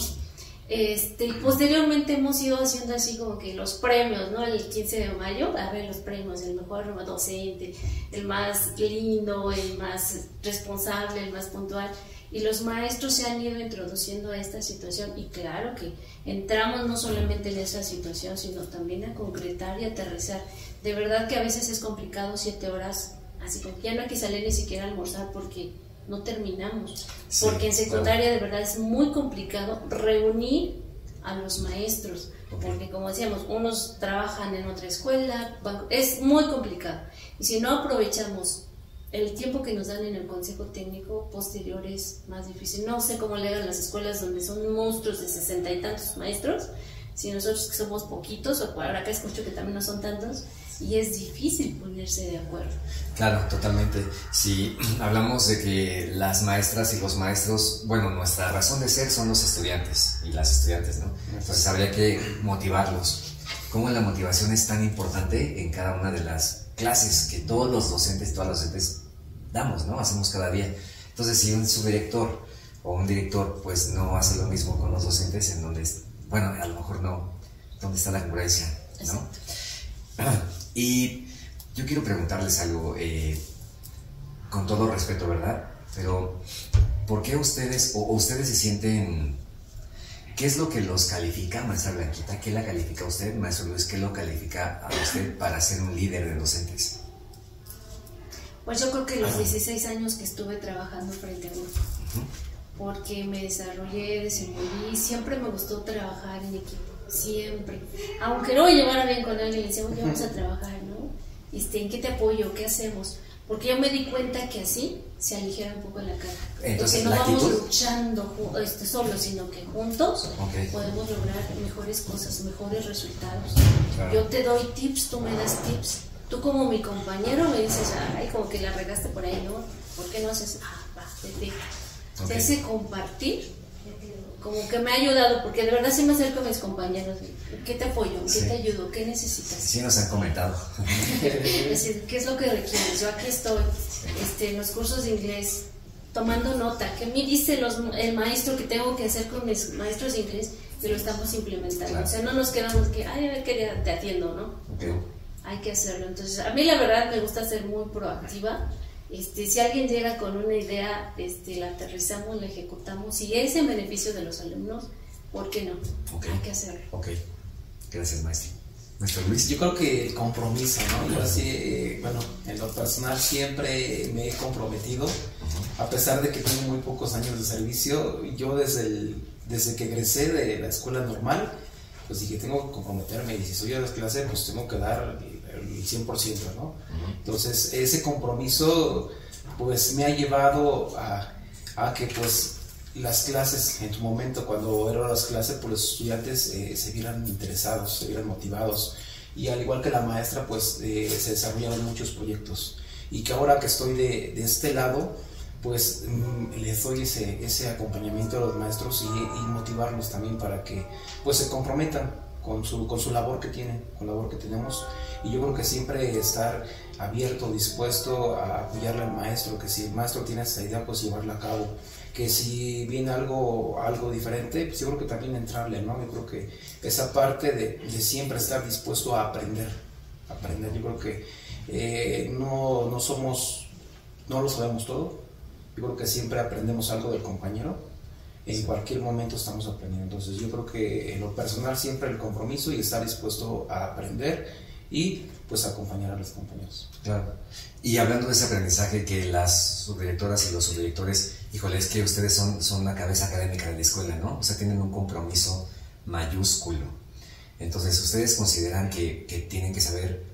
Este, posteriormente hemos ido haciendo así como que los premios, ¿no? El 15 de mayo, a ver los premios, el mejor docente, el más lindo, el más responsable, el más puntual. Y los maestros se han ido introduciendo a esta situación y claro que entramos no solamente en esa situación, sino también a concretar y aterrizar. De verdad que a veces es complicado siete horas, así que ya no hay que salir ni siquiera a almorzar porque no terminamos. porque en secundaria de verdad es muy complicado reunir a los maestros. Porque como decíamos, unos trabajan en otra escuela, es muy complicado. Y si no aprovechamos el tiempo que nos dan en el consejo técnico posterior es más difícil. No sé cómo le hagan las escuelas donde son monstruos de sesenta y tantos maestros, si nosotros que somos poquitos, o ahora que escucho que también no son tantos, y es difícil ponerse de acuerdo. Claro, totalmente. Si <clears throat> hablamos de que las maestras y los maestros, bueno, nuestra razón de ser son los estudiantes y las estudiantes, ¿no? Entonces habría que motivarlos. ¿Cómo la motivación es tan importante en cada una de las clases que todos los docentes, todas las docentes damos, ¿no? Hacemos cada día. Entonces, si un subdirector o un director, pues no hace lo mismo con los docentes, en donde, bueno, a lo mejor no, ¿dónde está la congruencia, ¿no? <clears throat> Y yo quiero preguntarles algo, eh, con todo respeto, ¿verdad? Pero, ¿por qué ustedes, o, ustedes se sienten, qué es lo que los califica, maestra Blanquita? ¿Qué la califica a usted, maestro Luis? ¿Qué lo califica a usted para ser un líder de docentes? Pues yo creo que los 16 años que estuve trabajando frente a grupo, porque me desarrollé, desenvolví, siempre me gustó trabajar en equipo siempre. Aunque no me llevara bien con alguien, le decía, oye, vamos a trabajar, ¿no? Este, ¿En qué te apoyo? ¿Qué hacemos? Porque yo me di cuenta que así se aligera un poco la carga. Entonces, no vamos luchando este, solos, sino que juntos podemos lograr mejores cosas, mejores resultados. Yo te doy tips, tú me das tips. Tú como mi compañero me dices, ay, como que la regaste por ahí, ¿no? ¿Por qué no haces? Ah, va, vete. Okay. Ese compartir como que me ha ayudado, porque de verdad sí me acerco a mis compañeros. ¿Qué te apoyo? ¿Qué te ayudo? ¿Qué necesitas? Sí, nos han comentado. <laughs> es decir, ¿qué es lo que requieres? Yo aquí estoy, este, en los cursos de inglés, tomando nota. ¿Qué me dice los, el maestro que tengo que hacer con mis maestros de inglés? Y lo estamos implementando. O sea, no nos quedamos que, ay, a ver qué te atiendo, ¿no? Okay. Hay que hacerlo. Entonces, a mí la verdad me gusta ser muy proactiva este, si alguien llega con una idea, este, la aterrizamos, la ejecutamos y es en beneficio de los alumnos, ¿por qué no? Hay que hacerlo. Ok, gracias maestro. Maestro Luis. Yo creo que el compromiso, ¿no? Yo así, eh, bueno, en lo personal siempre me he comprometido, a pesar de que tengo muy pocos años de servicio, yo desde, el, desde que egresé de la escuela normal, pues dije, tengo que comprometerme y si soy a las clases, pues tengo que dar 100%, ¿no? Entonces, ese compromiso, pues, me ha llevado a, a, que, pues, las clases, en su momento, cuando eran las clases, pues los estudiantes eh, se vieran interesados, se vieran motivados. Y al igual que la maestra, pues, eh, se desarrollaron muchos proyectos. Y que ahora que estoy de, de este lado, pues mm, les doy ese, ese acompañamiento a los maestros y, y, motivarlos también para que pues se comprometan con su, con su labor que tienen, con la labor que tenemos. Y yo creo que siempre estar abierto, dispuesto a apoyarle al maestro, que si el maestro tiene esa idea, pues llevarla a cabo. Que si viene algo, algo diferente, pues yo creo que también entrarle, ¿no? Yo creo que esa parte de, de siempre estar dispuesto a aprender, aprender. Yo creo que eh, no, no somos, no lo sabemos todo. Yo creo que siempre aprendemos algo del compañero en cualquier momento estamos aprendiendo. Entonces yo creo que en lo personal siempre el compromiso y estar dispuesto a aprender y pues acompañar a los compañeros. Claro. Y hablando de ese aprendizaje que las subdirectoras y los subdirectores, híjole, es que ustedes son, son la cabeza académica de la escuela, ¿no? O sea, tienen un compromiso mayúsculo. Entonces, ¿ustedes consideran que, que tienen que saber,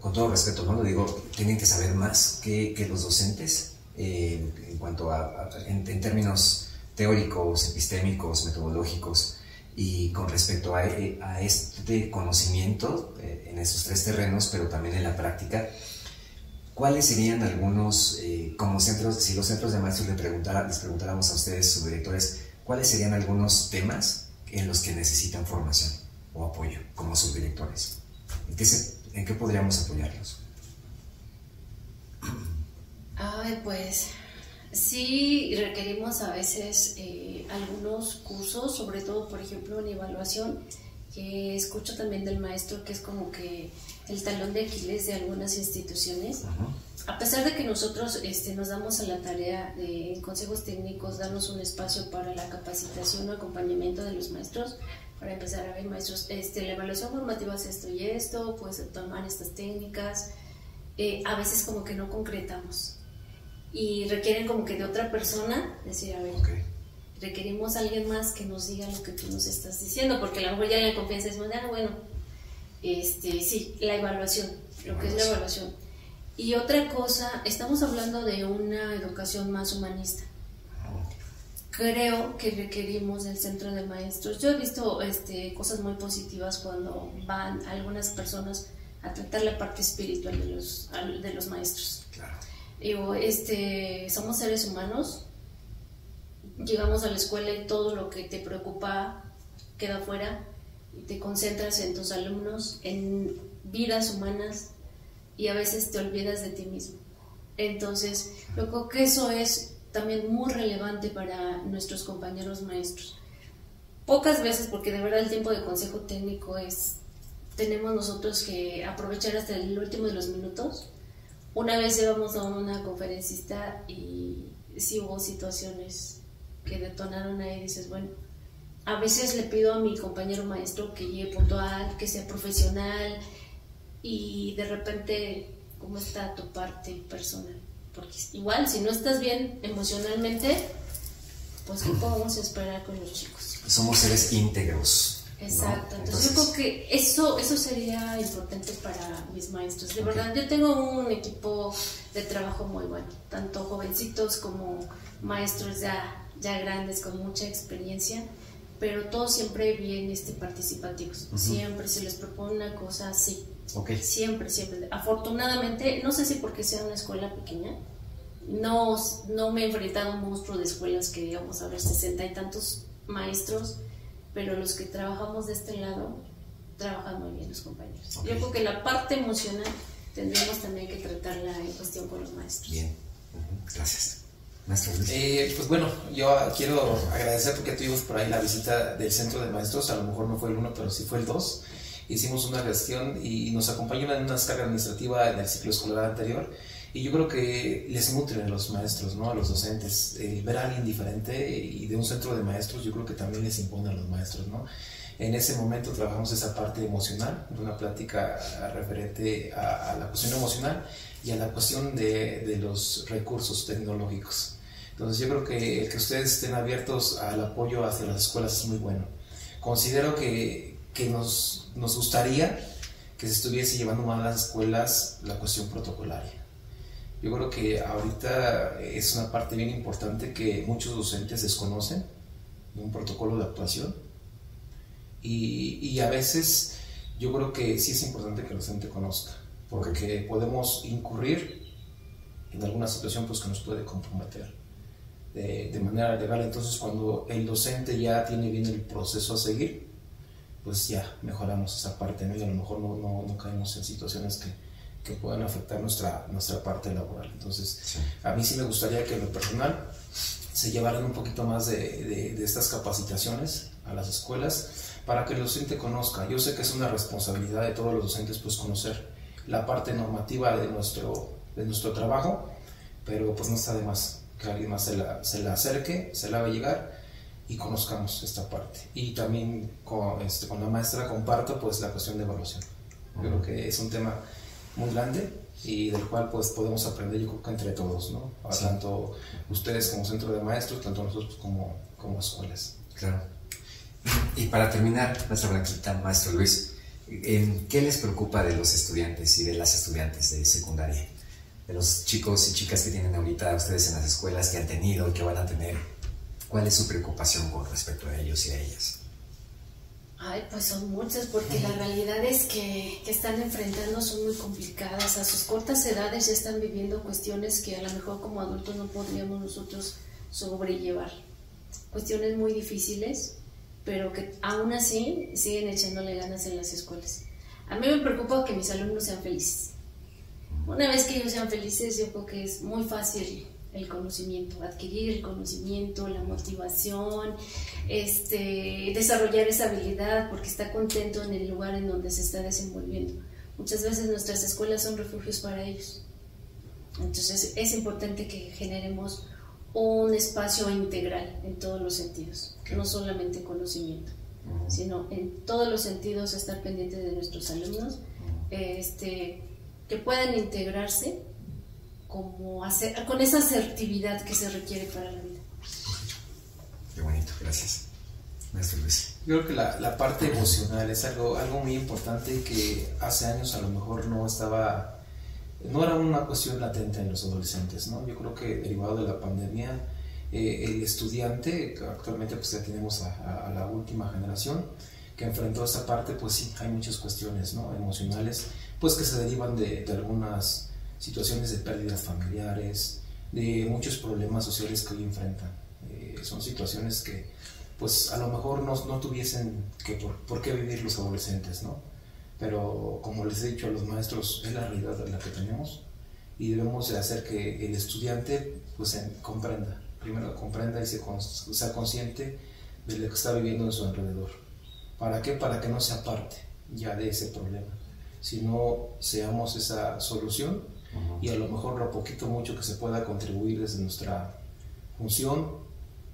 con todo respeto, no lo digo, tienen que saber más que, que los docentes eh, en cuanto a, en, términos teóricos, epistémicos, metodológicos, y con respecto a, a este conocimiento eh, en esos tres terrenos, pero también en la práctica, ¿cuáles serían algunos, eh, como centros, si los centros de maestros les, preguntara, les preguntáramos a ustedes, sus directores, cuáles serían algunos temas en los que necesitan formación o apoyo como subdirectores? ¿En qué, ¿En qué podríamos apoyarlos? Ay, pues sí requerimos a veces eh, algunos cursos, sobre todo, por ejemplo, en evaluación, que escucho también del maestro que es como que el talón de Aquiles de algunas instituciones. A pesar de que nosotros este, nos damos a la tarea de, en consejos técnicos darnos un espacio para la capacitación o acompañamiento de los maestros, para empezar a ver maestros, este, la evaluación formativa es esto y esto, puedes tomar estas técnicas, eh, a veces como que no concretamos y requieren como que de otra persona decir, a ver, requerimos a alguien más que nos diga lo que tú nos estás diciendo, porque a lo mejor ya la confianza es, ah, bueno, este, sí, la evaluación, lo que es la evaluación. Y otra cosa, estamos hablando de una educación más humanista. Creo que requerimos del centro de maestros. Yo he visto este, cosas muy positivas cuando van algunas personas a tratar la parte espiritual de los, de los maestros. Claro. Digo, este, somos seres humanos, llegamos a la escuela y todo lo que te preocupa queda fuera y te concentras en tus alumnos, en vidas humanas y a veces te olvidas de ti mismo. Entonces, yo creo que eso es también muy relevante para nuestros compañeros maestros. Pocas veces, porque de verdad el tiempo de consejo técnico es, tenemos nosotros que aprovechar hasta el último de los minutos una vez llevamos a una conferencista y sí hubo situaciones que detonaron ahí dices, bueno, a veces le pido a mi compañero maestro que llegue puntual, que sea profesional y de repente, ¿cómo está tu parte personal? Porque igual, si no estás bien emocionalmente, pues ¿qué podemos esperar con los chicos? Somos seres íntegros. Exacto, entonces, yo creo que eso, eso sería importante para mis maestros. De verdad, yo tengo un equipo de trabajo muy bueno, tanto jovencitos como maestros ya, ya grandes con mucha experiencia, pero todos siempre bien este, participativos. Siempre se les propone una cosa así. Siempre, siempre. Afortunadamente, no sé si porque sea una escuela pequeña, no, no me he enfrentado a un monstruo de escuelas que digamos a ver sesenta y tantos maestros pero los que trabajamos de este lado trabajan muy bien los compañeros. Yo creo que la parte emocional tendríamos también que tratarla en cuestión con los maestros. Bien, gracias. Maestro eh, pues bueno, yo quiero agradecer porque tuvimos por ahí la visita del centro de maestros, a lo mejor no fue el uno, pero sí fue el dos. Hicimos una gestión y nos acompañó en una carga administrativa en el ciclo escolar anterior y yo creo que les nutren a los maestros, ¿no? a los docentes. El ver a alguien diferente y de un centro de maestros, yo creo que también les impone a los maestros. ¿no? En ese momento trabajamos esa parte emocional, una plática referente a, la cuestión emocional y a la cuestión de, de, los recursos tecnológicos. Entonces yo creo que el que ustedes estén abiertos al apoyo hacia las escuelas es muy bueno. Considero que, que nos, nos gustaría que se estuviese llevando más a las escuelas la cuestión protocolaria yo creo que ahorita es una parte bien importante que muchos docentes desconocen, un protocolo de actuación. Y, y, a veces yo creo que sí es importante que el docente conozca, porque podemos incurrir en alguna situación pues, que nos puede comprometer de, de, manera legal. Entonces cuando el docente ya tiene bien el proceso a seguir, pues ya mejoramos esa parte, ¿no? y a lo mejor no, no, no caemos en situaciones que, que puedan afectar nuestra, nuestra parte laboral. Entonces, a mí sí me gustaría que lo personal se llevaran un poquito más de, de, estas capacitaciones a las escuelas para que el docente conozca. Yo sé que es una responsabilidad de todos los docentes pues conocer la parte normativa de nuestro, de nuestro trabajo, pero pues no está de más que alguien más se la, se la acerque, se la haga llegar y conozcamos esta parte. Y también con, este, con la maestra comparto pues la cuestión de evaluación. Creo que es un tema muy grande y del cual pues podemos aprender yo creo que entre todos, ¿no? Tanto ustedes como centro de maestros, tanto nosotros como, como escuelas. Claro. Y para terminar, nuestra blanquita, maestro Luis, ¿qué les preocupa de los estudiantes y de las estudiantes de secundaria? De los chicos y chicas que tienen ahorita ustedes en las escuelas, que han tenido y que van a tener. ¿Cuál es su preocupación con respecto a ellos y a ellas? Ay, pues son muchas, porque la realidad es que, que, están enfrentando son muy complicadas. A sus cortas edades ya están viviendo cuestiones que a lo mejor como adultos no podríamos nosotros sobrellevar. Cuestiones muy difíciles, pero que aún así siguen echándole ganas en las escuelas. A mí me preocupa que mis alumnos sean felices. Una vez que ellos sean felices, yo creo que es muy fácil el conocimiento, adquirir el conocimiento, la motivación, este, desarrollar esa habilidad porque está contento en el lugar en donde se está desenvolviendo. Muchas veces nuestras escuelas son refugios para ellos. Entonces es importante que generemos un espacio integral en todos los sentidos, no solamente conocimiento, sino en todos los sentidos estar pendiente de nuestros alumnos, este, que puedan integrarse como hacer, con esa asertividad que se requiere para la vida. Qué bonito, gracias. Maestro Luis. Yo creo que la, la, parte emocional es algo, algo muy importante que hace años a lo mejor no estaba, no era una cuestión latente en los adolescentes, ¿no? Yo creo que derivado de la pandemia, eh, el estudiante, actualmente pues ya tenemos a, a, la última generación, que enfrentó esta parte, pues sí, hay muchas cuestiones, ¿no? Emocionales, pues que se derivan de, de algunas situaciones de pérdidas familiares, de muchos problemas sociales que hoy enfrentan. Eh, son situaciones que, pues, a lo mejor no, no tuviesen que por, por, qué vivir los adolescentes, ¿no? Pero, como les he dicho a los maestros, es la realidad la que tenemos y debemos de hacer que el estudiante, pues, comprenda, primero comprenda y se, sea consciente de lo que está viviendo en su alrededor. ¿Para qué? Para que no sea parte ya de ese problema, sino seamos esa solución y a lo mejor lo poquito mucho que se pueda contribuir desde nuestra función,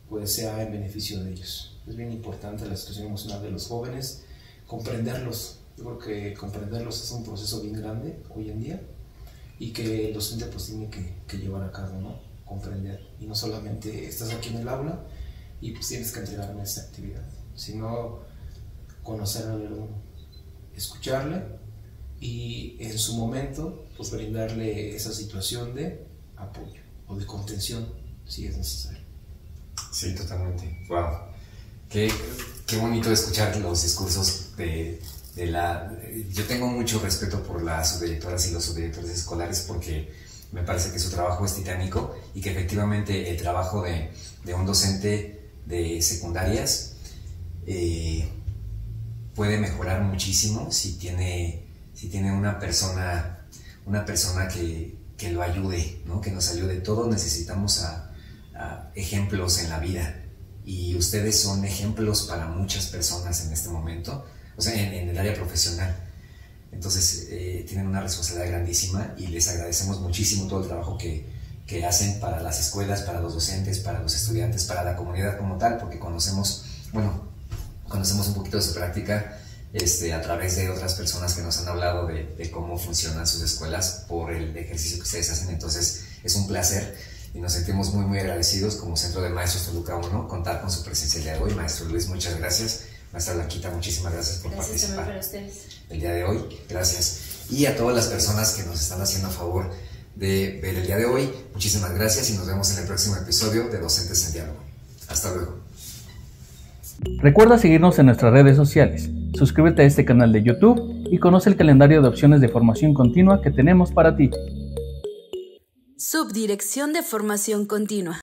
pues sea en beneficio de ellos. Es bien importante la situación emocional de los jóvenes, comprenderlos. Yo creo que comprenderlos es un proceso bien grande hoy en día y que el docente pues tiene que, que llevar a cabo, ¿no? Comprender. Y no solamente estás aquí en el aula y pues tienes que entregarme esa actividad, sino conocer al alumno, escucharle y en su momento pues brindarle esa situación de apoyo o de contención si es necesario. Sí, totalmente. Wow. Qué, qué bonito escuchar los discursos de, de, la... Yo tengo mucho respeto por las subdirectoras y los subdirectores escolares porque me parece que su trabajo es titánico y que efectivamente el trabajo de, de un docente de secundarias eh, puede mejorar muchísimo si tiene, si tiene una persona una persona que, que lo ayude, ¿no? que nos ayude. Todos necesitamos a, a ejemplos en la vida y ustedes son ejemplos para muchas personas en este momento, o sea, en, en el área profesional. Entonces, eh, tienen una responsabilidad grandísima y les agradecemos muchísimo todo el trabajo que, que hacen para las escuelas, para los docentes, para los estudiantes, para la comunidad como tal, porque conocemos, bueno, conocemos un poquito de su práctica este, a través de otras personas que nos han hablado de, de, cómo funcionan sus escuelas por el ejercicio que ustedes hacen. Entonces es un placer y nos sentimos muy, muy agradecidos como Centro de Maestros Toluca 1 contar con su presencia el día de hoy. Maestro Luis, muchas gracias. Maestra Blanquita, muchísimas gracias por gracias participar para ustedes. el día de hoy. Gracias. Y a todas las personas que nos están haciendo a favor de ver el día de hoy, muchísimas gracias y nos vemos en el próximo episodio de Docentes en Diálogo. Hasta luego. Recuerda seguirnos en nuestras redes sociales, suscríbete a este canal de YouTube y conoce el calendario de opciones de formación continua que tenemos para ti. Subdirección de Formación Continua.